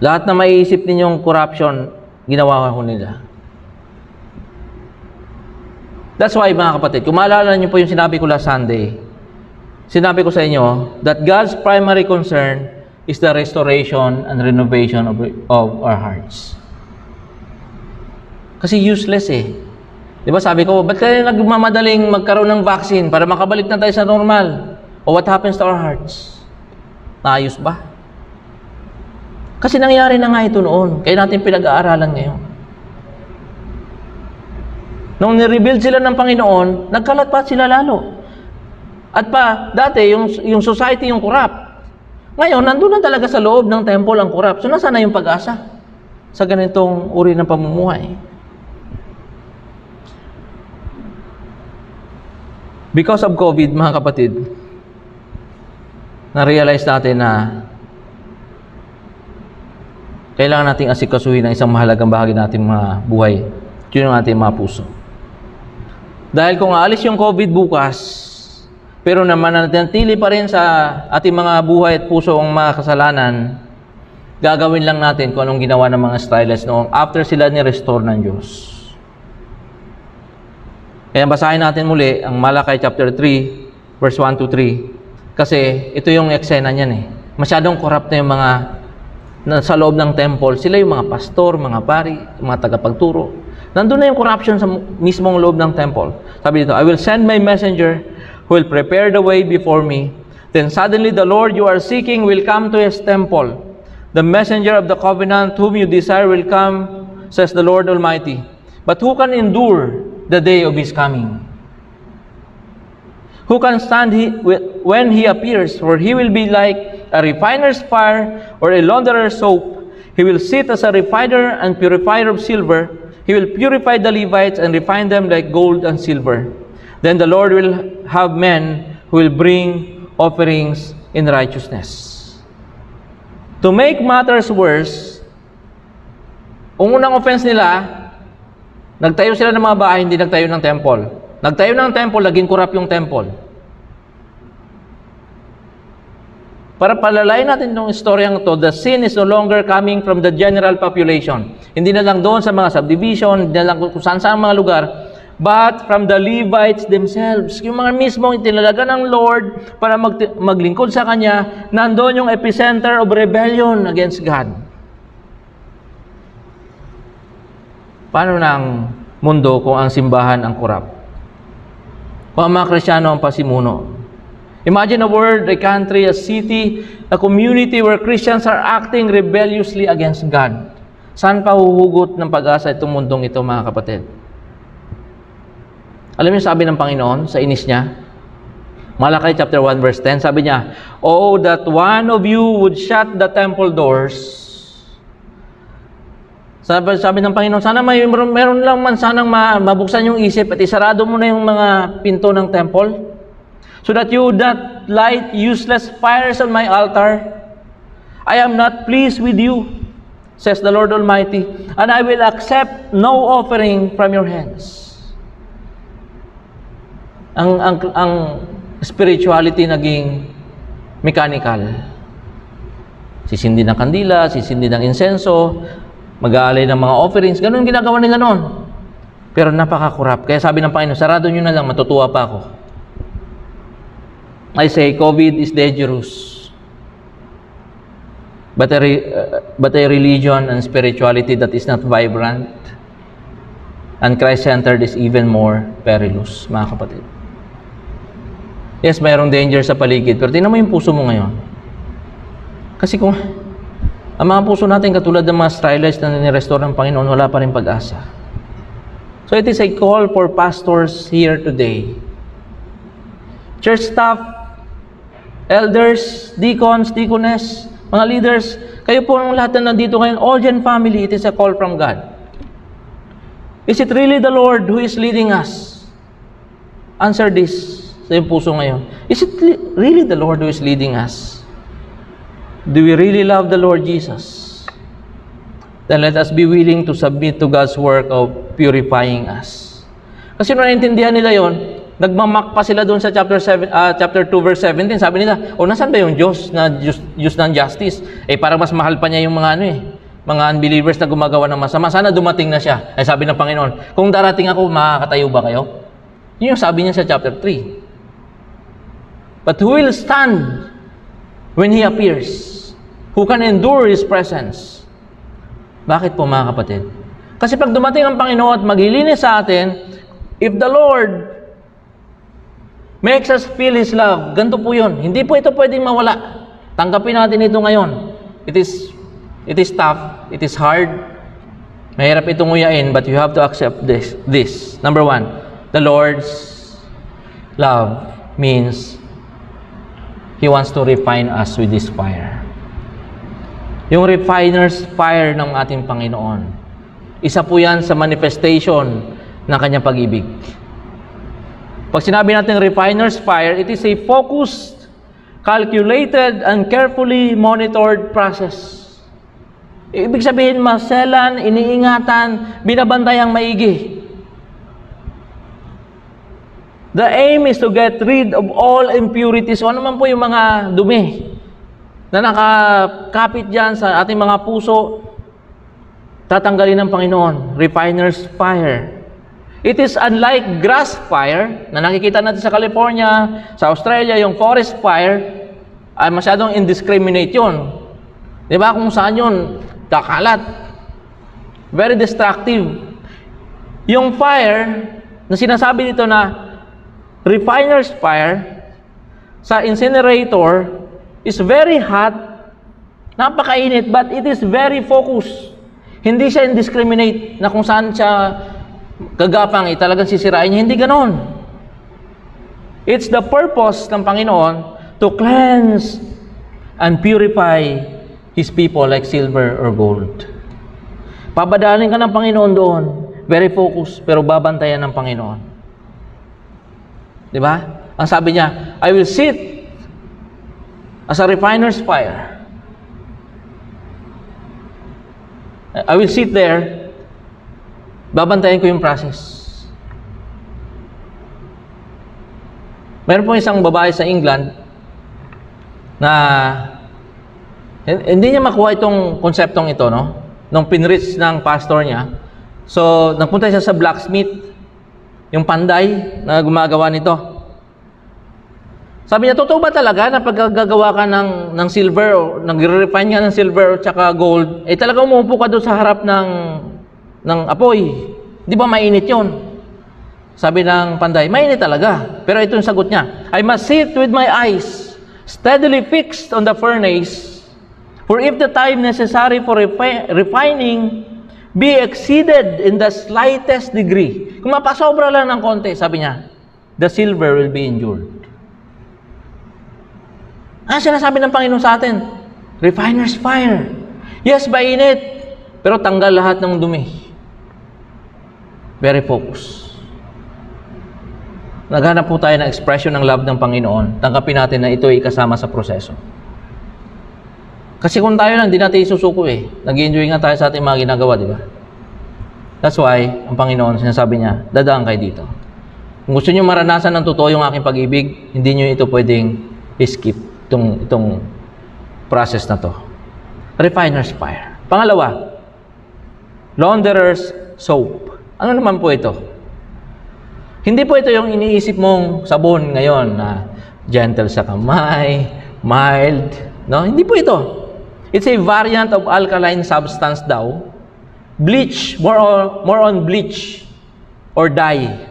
Lahat na maiisip ninyong corruption, ginawa ko nila. That's why mga kapatid, kung maalala niyo po yung sinabi ko last Sunday, sinabi ko sa inyo that God's primary concern is the restoration and renovation of, of our hearts. Kasi useless eh. Di ba sabi ko, ba't kayo nagmamadaling magkaroon ng vaccine para makabalik na tayo sa normal? O what happens to our hearts? Naayos ba? Kasi nangyari na nga ito noon. Kaya natin pinag-aaralan ngayon. Nung nirebuild sila ng Panginoon, nagkalat pa sila lalo. At pa, dati, yung, yung society yung corrupt. Ngayon, nandun na talaga sa loob ng temple ang corrupt. So, nasaan na yung pag-asa sa ganitong uri ng pamumuhay? Because of COVID, mga kapatid, na-realize natin na kailangan nating asikasuhin ang isang mahalagang bahagi nating mga buhay. Yun ang ating mga puso. Dahil kung aalis yung COVID bukas, pero naman nanatili pa rin sa ating mga buhay at puso ang mga kasalanan, gagawin lang natin kung anong ginawa ng mga Israelites noong after sila ni-restore ng Diyos. Kaya basahin natin muli ang Malakay chapter 3, verse 1 to 3. Kasi ito yung eksena niyan eh. Masyadong corrupt na yung mga na sa loob ng temple. Sila yung mga pastor, mga pari, mga tagapagturo. Nandun na yung corruption sa mismong loob ng temple. Sabi dito, I will send my messenger who will prepare the way before me. Then suddenly the Lord you are seeking will come to his temple. The messenger of the covenant whom you desire will come, says the Lord Almighty. But who can endure the day of his coming? Who can stand he, when he appears? For he will be like a refiner's fire or a launderer's soap. He will sit as a refiner and purifier of silver. He will purify the Levites and refine them like gold and silver. Then the Lord will have men who will bring offerings in righteousness. To make matters worse, ang unang offense nila, nagtayo sila ng mga bahay, hindi nagtayo ng temple. Nagtayo ng temple, naging corrupt yung temple. Para palalayin natin itong istoryang to, the sin is no longer coming from the general population. Hindi na lang doon sa mga subdivision, hindi na lang kung saan saan mga lugar, but from the Levites themselves. Yung mga mismong itinalaga ng Lord para mag maglingkod sa Kanya, nandoon yung epicenter of rebellion against God. Paano ang mundo kung ang simbahan ang kurap? Kung ang mga Krisyano ang pasimuno? Imagine a world, a country, a city, a community where Christians are acting rebelliously against God. Saan pa huhugot ng pag-asa itong mundong ito, mga kapatid? Alam niyo sabi ng Panginoon sa inis niya? Malakay chapter 1 verse 10, sabi niya, Oh, that one of you would shut the temple doors. Sabi, sabi ng Panginoon, sana may meron, lang man sanang mabuksan yung isip at isarado mo na yung mga pinto ng temple so that you not light useless fires on my altar. I am not pleased with you, says the Lord Almighty, and I will accept no offering from your hands. Ang, ang, ang spirituality naging mechanical. Sisindi ng kandila, sisindi ng insenso, mag-aalay ng mga offerings, ganun ginagawa nila noon. Pero napaka-corrupt. Kaya sabi ng Panginoon, sarado nyo na lang, matutuwa pa ako. I say, COVID is dangerous. But a, re, uh, but a religion and spirituality that is not vibrant and Christ-centered is even more perilous, mga kapatid. Yes, mayroong danger sa paligid, pero tingnan mo yung puso mo ngayon. Kasi kung ang mga puso natin katulad ng mga Israelites na nirestore ng Panginoon, wala pa rin pag-asa. So it is a call for pastors here today. Church staff, elders, deacons, deaconess, mga leaders, kayo po ang lahat na nandito ngayon, all gen family, it is a call from God. Is it really the Lord who is leading us? Answer this sa iyong puso ngayon. Is it really the Lord who is leading us? Do we really love the Lord Jesus? Then let us be willing to submit to God's work of purifying us. Kasi nung naintindihan nila yon, nagmamak pa sila doon sa chapter 7 uh, chapter 2 verse 17. Sabi nila, "O nasaan ba yung Diyos na Diyos, Diyos ng justice?" Eh para mas mahal pa niya yung mga ano eh, mga unbelievers na gumagawa ng masama. Sana dumating na siya. Ay sabi ng Panginoon, "Kung darating ako, makakatayo ba kayo?" Yun yung sabi niya sa chapter 3. But who will stand when He appears? Who can endure His presence? Bakit po mga kapatid? Kasi pag dumating ang Panginoon at maglilinis sa atin, If the Lord makes us feel His love, ganito po yun. Hindi po ito pwedeng mawala. Tanggapin natin ito ngayon. It is, it is tough. It is hard. Mahirap itong nguyain, but you have to accept this. This. Number one, the Lord's love means He wants to refine us with His fire. Yung refiner's fire ng ating Panginoon. Isa po yan sa manifestation ng kanyang pag-ibig. Pag sinabi natin refiner's fire, it is a focused, calculated, and carefully monitored process. Ibig sabihin, maselan, iniingatan, binabantayang maigi. The aim is to get rid of all impurities. O ano man po yung mga dumi na nakakapit dyan sa ating mga puso, tatanggalin ng Panginoon. Refiner's fire. It is unlike grass fire na nakikita natin sa California, sa Australia, yung forest fire, ay masyadong indiscriminate yun. Di ba? Kung saan yun, kakalat. Very destructive. Yung fire, na sinasabi dito na refiner's fire, sa incinerator, is very hot, napakainit, but it is very focused. Hindi siya indiscriminate na kung saan siya gagapang, eh, talagang sisirain niya. Hindi ganon. It's the purpose ng Panginoon to cleanse and purify His people like silver or gold. Pabadalin ka ng Panginoon doon. Very focused, pero babantayan ng Panginoon. Di ba? Ang sabi niya, I will sit as a refiner's fire. I will sit there, babantayan ko yung process. Meron po isang babae sa England na hindi niya makuha itong konseptong ito, no? Nung pinrich ng pastor niya. So, nagpunta siya sa blacksmith, yung panday na gumagawa nito. Sabi niya, totoo ba talaga na pagkagagawa ka ng, ng silver o nagre-refine ka ng silver o tsaka gold, eh talaga umuupo ka doon sa harap ng, ng apoy. Di ba mainit yon? Sabi ng panday, mainit talaga. Pero ito yung sagot niya, I must sit with my eyes steadily fixed on the furnace, for if the time necessary for refi- refining be exceeded in the slightest degree, kung mapasobra lang ng konti, sabi niya, the silver will be endured. Ah, sinasabi ng Panginoon sa atin, refiner's fire. Yes, mainit, pero tanggal lahat ng dumi. Very focused. Naghanap po tayo ng expression ng love ng Panginoon. Tanggapin natin na ito ay kasama sa proseso. Kasi kung tayo lang, di natin isusuko eh. Nag-enjoy nga tayo sa ating mga ginagawa, di ba? That's why, ang Panginoon, sinasabi niya, dadaan kayo dito. Kung gusto niyo maranasan ng totoo yung aking pag-ibig, hindi niyo ito pwedeng skip itong, itong process na to. Refiner's fire. Pangalawa, launderer's soap. Ano naman po ito? Hindi po ito yung iniisip mong sabon ngayon na gentle sa kamay, mild, no? Hindi po ito. It's a variant of alkaline substance daw. Bleach, more on, more on bleach or dye.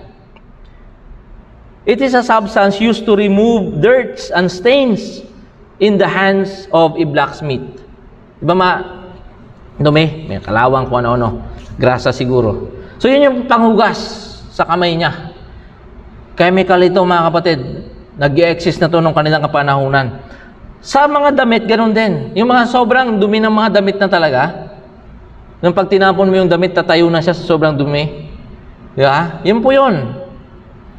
It is a substance used to remove dirts and stains in the hands of a blacksmith. Diba ma, dumi, may kalawang kung ano-ano, grasa siguro. So yun yung panghugas sa kamay niya. Chemical ito mga kapatid. Nag-exist na to nung kanilang kapanahunan. Sa mga damit, ganun din. Yung mga sobrang dumi ng mga damit na talaga, nung pag tinapon mo yung damit, tatayo na siya sa sobrang dumi. Di ba? Yun po yun.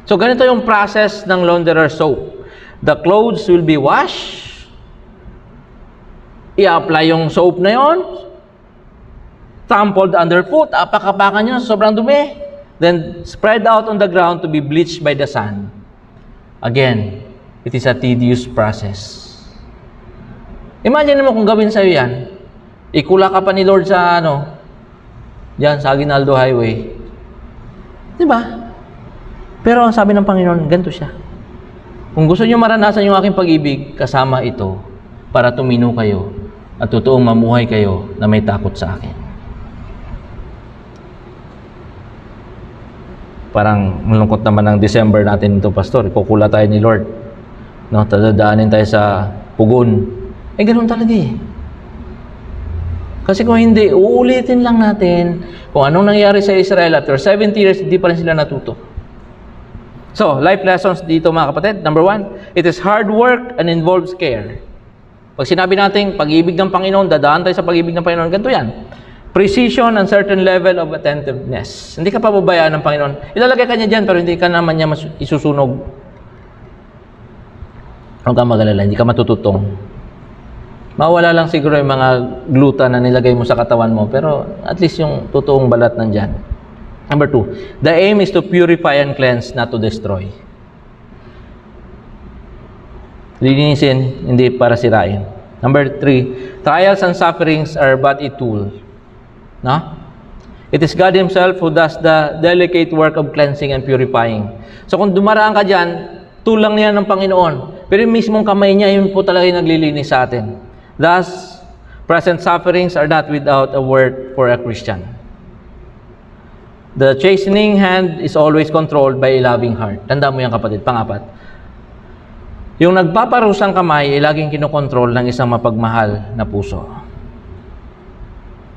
So, ganito yung process ng launderer soap. The clothes will be washed. I-apply yung soap na yon. Trampled underfoot. Apakapakan nyo, sobrang dumi. Then, spread out on the ground to be bleached by the sun. Again, it is a tedious process. Imagine mo kung gawin sa'yo yan. Ikula ka pa ni Lord sa ano, diyan sa Aguinaldo Highway. Di ba? Pero ang sabi ng Panginoon, ganito siya. Kung gusto niyo maranasan yung aking pag-ibig, kasama ito para tumino kayo at totoong mamuhay kayo na may takot sa akin. parang malungkot naman ng December natin ito, Pastor. Kukula tayo ni Lord. No, tadadaanin tayo sa pugon. Eh, ganun talaga eh. Kasi kung hindi, uulitin lang natin kung anong nangyari sa Israel after 70 years, hindi pa rin sila natuto. So, life lessons dito mga kapatid. Number one, it is hard work and involves care. Pag sinabi natin pag-ibig ng Panginoon, dadaan tayo sa pag-ibig ng Panginoon, ganito yan. Precision and certain level of attentiveness. Hindi ka pababayaan ng Panginoon. Ilalagay ka niya dyan, pero hindi ka naman niya isusunog. Huwag kang magalala, hindi ka matututong. Mawala lang siguro yung mga gluta na nilagay mo sa katawan mo, pero at least yung totoong balat nandyan. Number two, the aim is to purify and cleanse, not to destroy. Linisin, hindi para sirain. Number three, trials and sufferings are but a tool. No? It is God Himself who does the delicate work of cleansing and purifying. So kung dumaraan ka dyan, tulang niya ng Panginoon. Pero yung mismong kamay niya, yun po talaga yung naglilinis sa atin. Thus, present sufferings are not without a word for a Christian. The chastening hand is always controlled by a loving heart. Tanda mo yan kapatid. Pangapat. Yung nagpaparusang kamay ay laging kinokontrol ng isang mapagmahal na puso.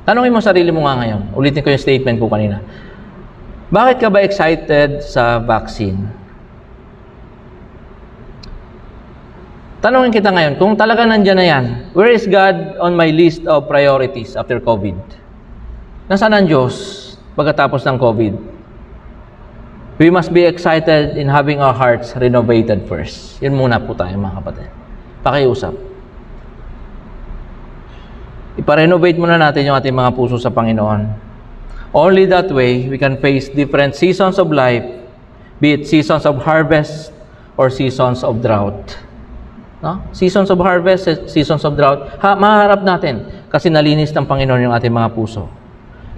Tanungin mo sarili mo nga ngayon. Ulitin ko yung statement ko kanina. Bakit ka ba excited sa vaccine? Tanungin kita ngayon, kung talaga nandyan na yan, where is God on my list of priorities after COVID? Nasaan ang Diyos pagkatapos ng COVID? We must be excited in having our hearts renovated first. Yun muna po tayo mga kapatid. Pakiusap. Iparenovate muna natin yung ating mga puso sa Panginoon. Only that way, we can face different seasons of life, be it seasons of harvest or seasons of drought. No? Seasons of harvest, seasons of drought, ha, maharap natin kasi nalinis ng Panginoon yung ating mga puso.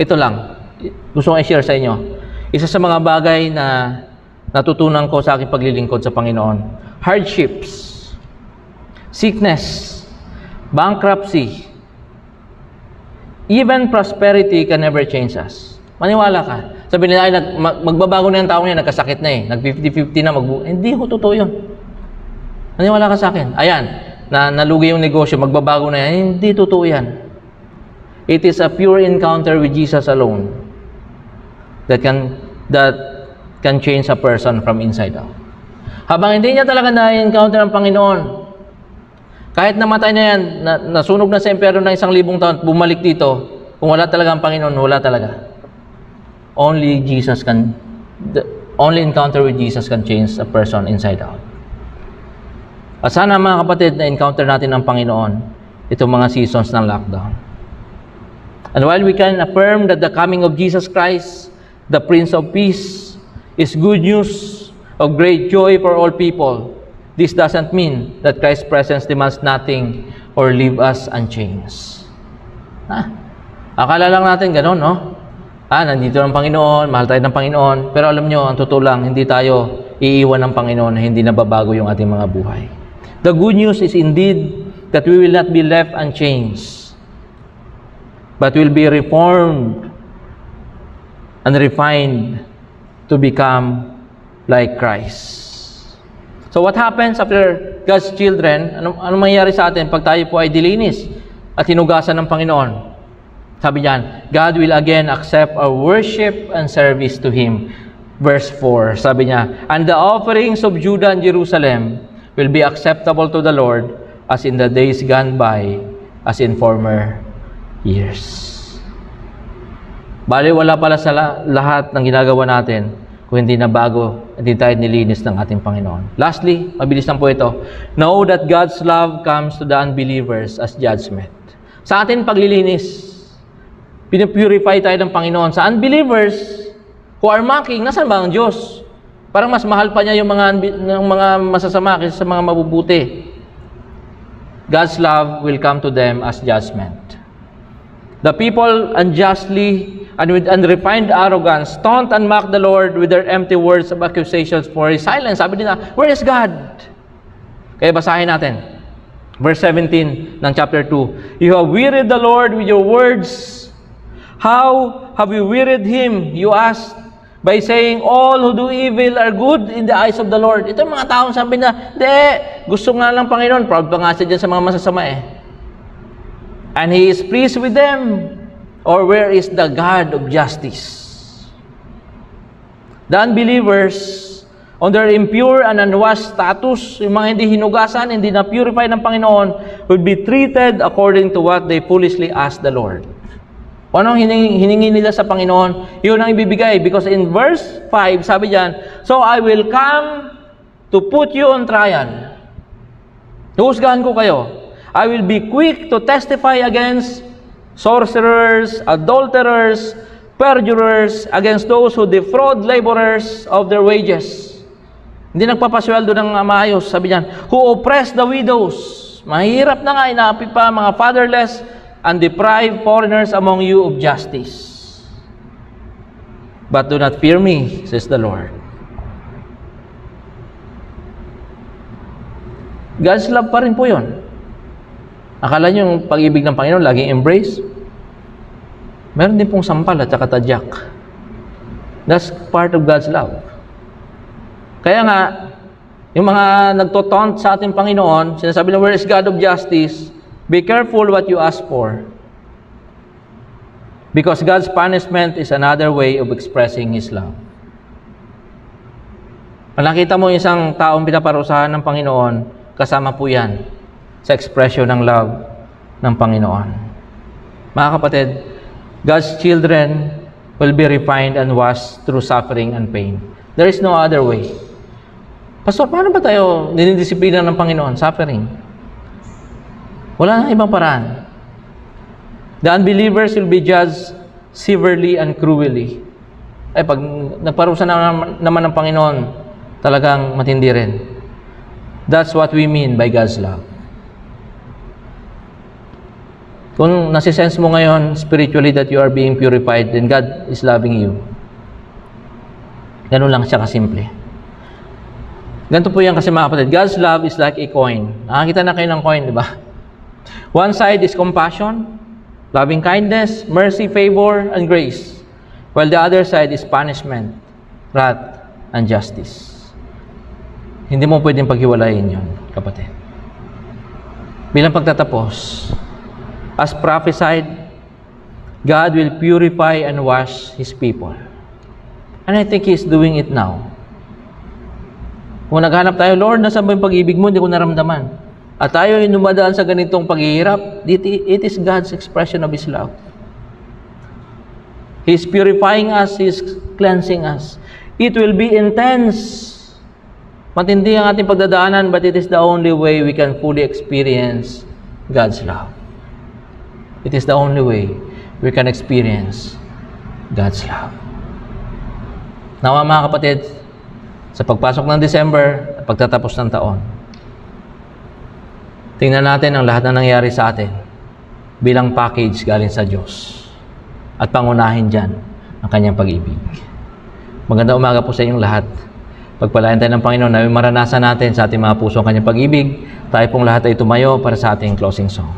Ito lang, gusto kong i-share sa inyo. Isa sa mga bagay na natutunan ko sa aking paglilingkod sa Panginoon. Hardships, sickness, bankruptcy, even prosperity can never change us. Maniwala ka. Sabi nila, ay, mag- magbabago na yung tao niya, nagkasakit na eh. Nag 50-50 na, magbu- hindi ko totoo yun. Maniwala ka sa akin. Ayan, na nalugi yung negosyo, magbabago na yan. Hindi totoo yan. It is a pure encounter with Jesus alone that can that can change a person from inside out. Habang hindi niya talaga na-encounter ang Panginoon, kahit namatay na yan, na, nasunog na sa impyerno ng isang libong taon, bumalik dito, kung wala talaga ang Panginoon, wala talaga. Only Jesus can, the only encounter with Jesus can change a person inside out. At sana mga kapatid, na-encounter natin ang Panginoon itong mga seasons ng lockdown. And while we can affirm that the coming of Jesus Christ, the Prince of Peace, is good news of great joy for all people, this doesn't mean that Christ's presence demands nothing or leave us unchanged. Ha? Akala lang natin ganun, no? Ah, nandito ang Panginoon, mahal tayo ng Panginoon. Pero alam nyo, ang totoo lang, hindi tayo iiwan ng Panginoon na hindi nababago yung ating mga buhay. The good news is indeed that we will not be left unchanged, but will be reformed and refined to become like Christ. So what happens after God's children? Ano, ano mangyayari sa atin pag tayo po ay dilinis at hinugasan ng Panginoon? Sabi niyan, God will again accept our worship and service to Him. Verse 4, sabi niya, And the offerings of Judah and Jerusalem will be acceptable to the Lord as in the days gone by, as in former years. Bali, wala pala sa la- lahat ng ginagawa natin kung hindi na bago, hindi tayo nilinis ng ating Panginoon. Lastly, mabilis lang po ito. Know that God's love comes to the unbelievers as judgment. Sa atin paglilinis, pinupurify tayo ng Panginoon. Sa unbelievers who are mocking, nasan ba ang Diyos? Parang mas mahal pa niya yung mga, ng mga masasama kaysa sa mga mabubuti. God's love will come to them as judgment. The people unjustly and with unrefined arrogance taunt and mock the Lord with their empty words of accusations for His silence. Sabi nila, where is God? Kaya basahin natin. Verse 17 ng chapter 2. You have wearied the Lord with your words. How have you wearied Him, you ask? By saying all who do evil are good in the eyes of the Lord. Ito mga taong sabi na, de, gusto nga lang Panginoon, proud pa nga siya dyan sa mga masasama eh. And He is pleased with them. Or where is the God of justice? The unbelievers, on their impure and unwashed status, yung mga hindi hinugasan, hindi na purify ng Panginoon, would be treated according to what they foolishly asked the Lord. Kung anong hiningi, hiningi nila sa Panginoon, yun ang ibibigay. Because in verse 5, sabi diyan, So I will come to put you on trial. Huhusgahan ko kayo. I will be quick to testify against sorcerers, adulterers, perjurers, against those who defraud laborers of their wages. Hindi nagpapasweldo ng maayos. Sabi niyan, who oppress the widows. Mahirap na nga, inaapi pa mga fatherless and deprive foreigners among you of justice. But do not fear me, says the Lord. God's love pa rin po yun. Akala niyo yung pag-ibig ng Panginoon laging embrace? Meron din pong sampal at saka tadyak. That's part of God's love. Kaya nga, yung mga nagtotaunt sa ating Panginoon, sinasabi na, where is God of justice? Be careful what you ask for. Because God's punishment is another way of expressing His love. Pag nakita mo isang taong pinaparusahan ng Panginoon, kasama po yan sa expression ng love ng Panginoon. Mga kapatid, God's children will be refined and washed through suffering and pain. There is no other way. Pastor, paano ba tayo dinidisiplina ng Panginoon? Suffering. Wala nang ibang paraan. The unbelievers will be judged severely and cruelly. Ay, pag nagparusa na naman ng Panginoon, talagang matindi rin. That's what we mean by God's love. Kung nasisense mo ngayon spiritually that you are being purified, then God is loving you. Ganun lang siya kasimple. Ganito po yan kasi mga kapatid. God's love is like a coin. Nakakita na kayo ng coin, di ba? One side is compassion, loving kindness, mercy, favor, and grace. While the other side is punishment, wrath, and justice. Hindi mo pwedeng paghiwalayin yon, kapatid. Bilang pagtatapos, as prophesied, God will purify and wash His people. And I think He's doing it now. Kung naghanap tayo, Lord, nasa ba yung pag-ibig mo? Hindi ko naramdaman. At tayo ay numadaan sa ganitong paghihirap, it is God's expression of His love. He's purifying us, He's cleansing us. It will be intense. Matindi ang ating pagdadaanan, but it is the only way we can fully experience God's love. It is the only way we can experience God's love. Nawa mga kapatid, sa pagpasok ng December at pagtatapos ng taon, tingnan natin ang lahat na nangyari sa atin bilang package galing sa Diyos at pangunahin dyan ang kanyang pag-ibig. Maganda umaga po sa inyong lahat. Pagpalayan tayo ng Panginoon na maranasan natin sa ating mga puso ang kanyang pag-ibig. Tayo pong lahat ay tumayo para sa ating closing song.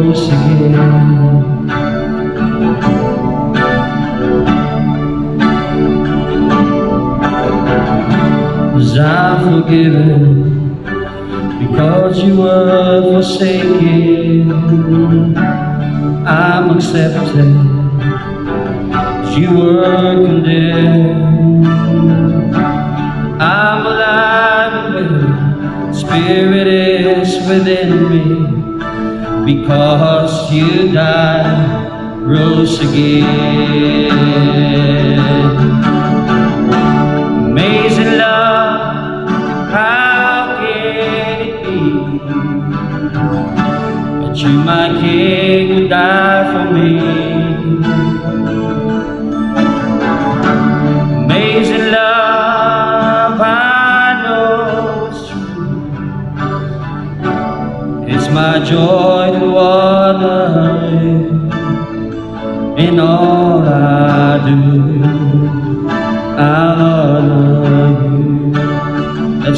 Rose again. Was I forgiven because you were forsaken? I'm accepted. You were condemned. I'm alive and well Spirit is within me because you died, rose again. Amazing love, how can it be that you, my King,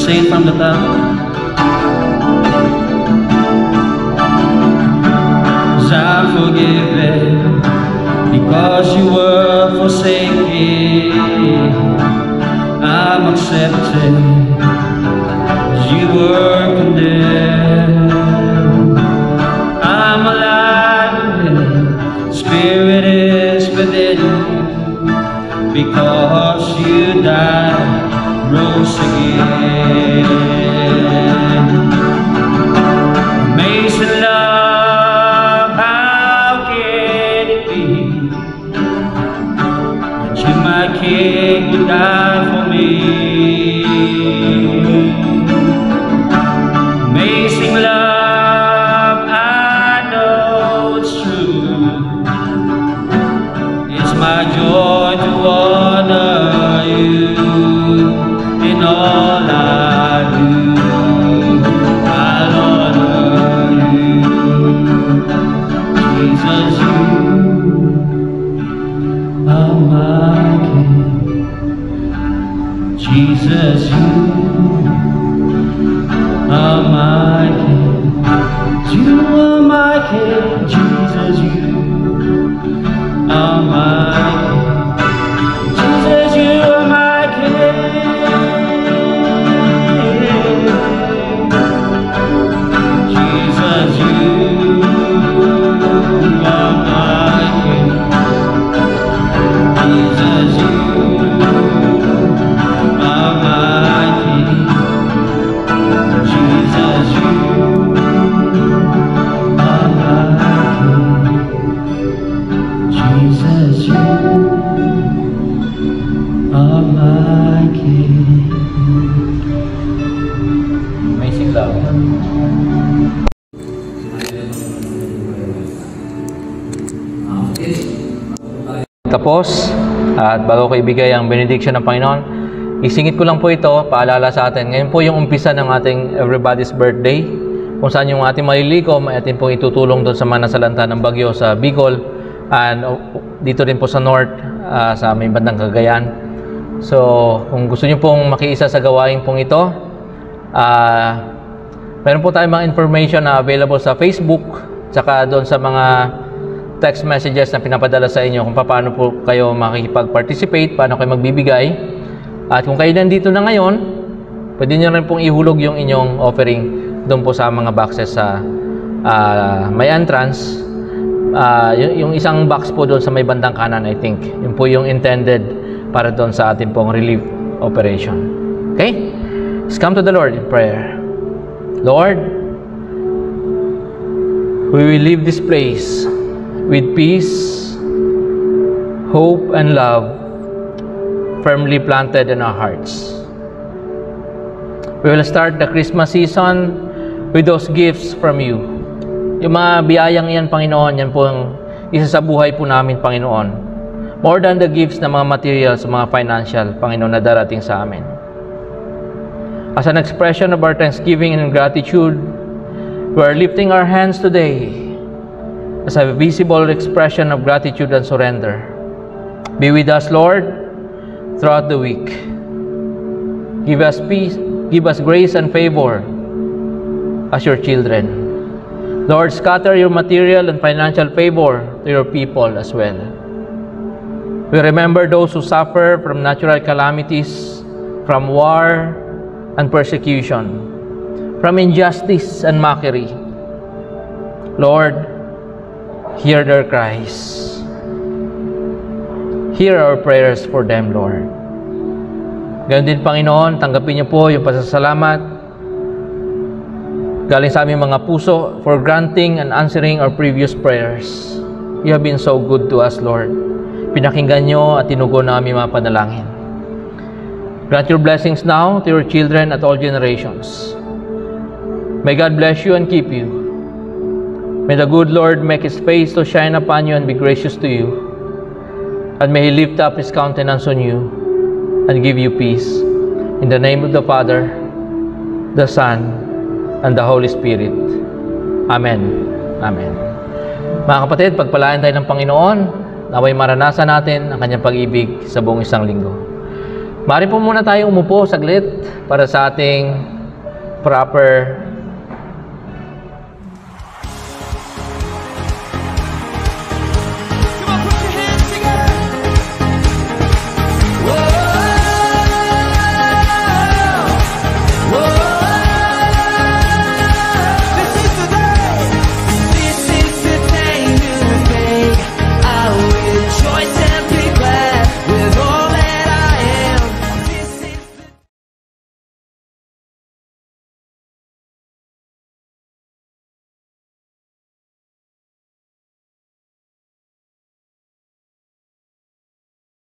sing from the top. Was I forgiven because you were forsaken? I'm accepted. Are my King, Jesus. You are my King. You are my King, Jesus. You Tapos, at bago ko ibigay ang benediction ng Panginoon, isingit ko lang po ito, paalala sa atin. Ngayon po yung umpisa ng ating everybody's birthday, kung saan yung ating malilikom, ay ating pong itutulong doon sa mga nasalanta ng bagyo sa Bicol, and dito rin po sa North, ah, sa may bandang Cagayan. So, kung gusto niyo pong makiisa sa gawain pong ito, ah, meron po tayong mga information na available sa Facebook, tsaka doon sa mga text messages na pinapadala sa inyo kung paano po kayo makikipag-participate, paano kayo magbibigay. At kung kayo nandito na ngayon, pwede nyo rin pong ihulog yung inyong offering doon po sa mga boxes sa ah, may entrance. Ah, yung, yung isang box po doon sa may bandang kanan, I think. Yun po yung intended para doon sa ating pong relief operation. Okay? Let's come to the Lord in prayer. Lord, we will leave this place with peace, hope, and love firmly planted in our hearts. We will start the Christmas season with those gifts from you. Yung mga biyayang yan, Panginoon, yan po ang isa sa buhay po namin, Panginoon. More than the gifts na mga materials, mga financial, Panginoon, na darating sa amin. As an expression of our thanksgiving and gratitude, we are lifting our hands today as a visible expression of gratitude and surrender. Be with us, Lord, throughout the week. Give us peace, give us grace and favor as your children. Lord, scatter your material and financial favor to your people as well. We remember those who suffer from natural calamities, from war and persecution, from injustice and mockery. Lord, hear their cries. Hear our prayers for them, Lord. Gayon din, Panginoon, tanggapin niyo po yung pasasalamat galing sa aming mga puso for granting and answering our previous prayers. You have been so good to us, Lord. Pinakinggan niyo at tinugon na aming mga panalangin. Grant your blessings now to your children at all generations. May God bless you and keep you. May the good Lord make His face to shine upon you and be gracious to you. And may He lift up His countenance on you and give you peace. In the name of the Father, the Son, and the Holy Spirit. Amen. Amen. Mga kapatid, pagpalain tayo ng Panginoon, naway maranasan natin ang kanyang pag-ibig sa buong isang linggo. Mari po muna tayo umupo saglit para sa ating proper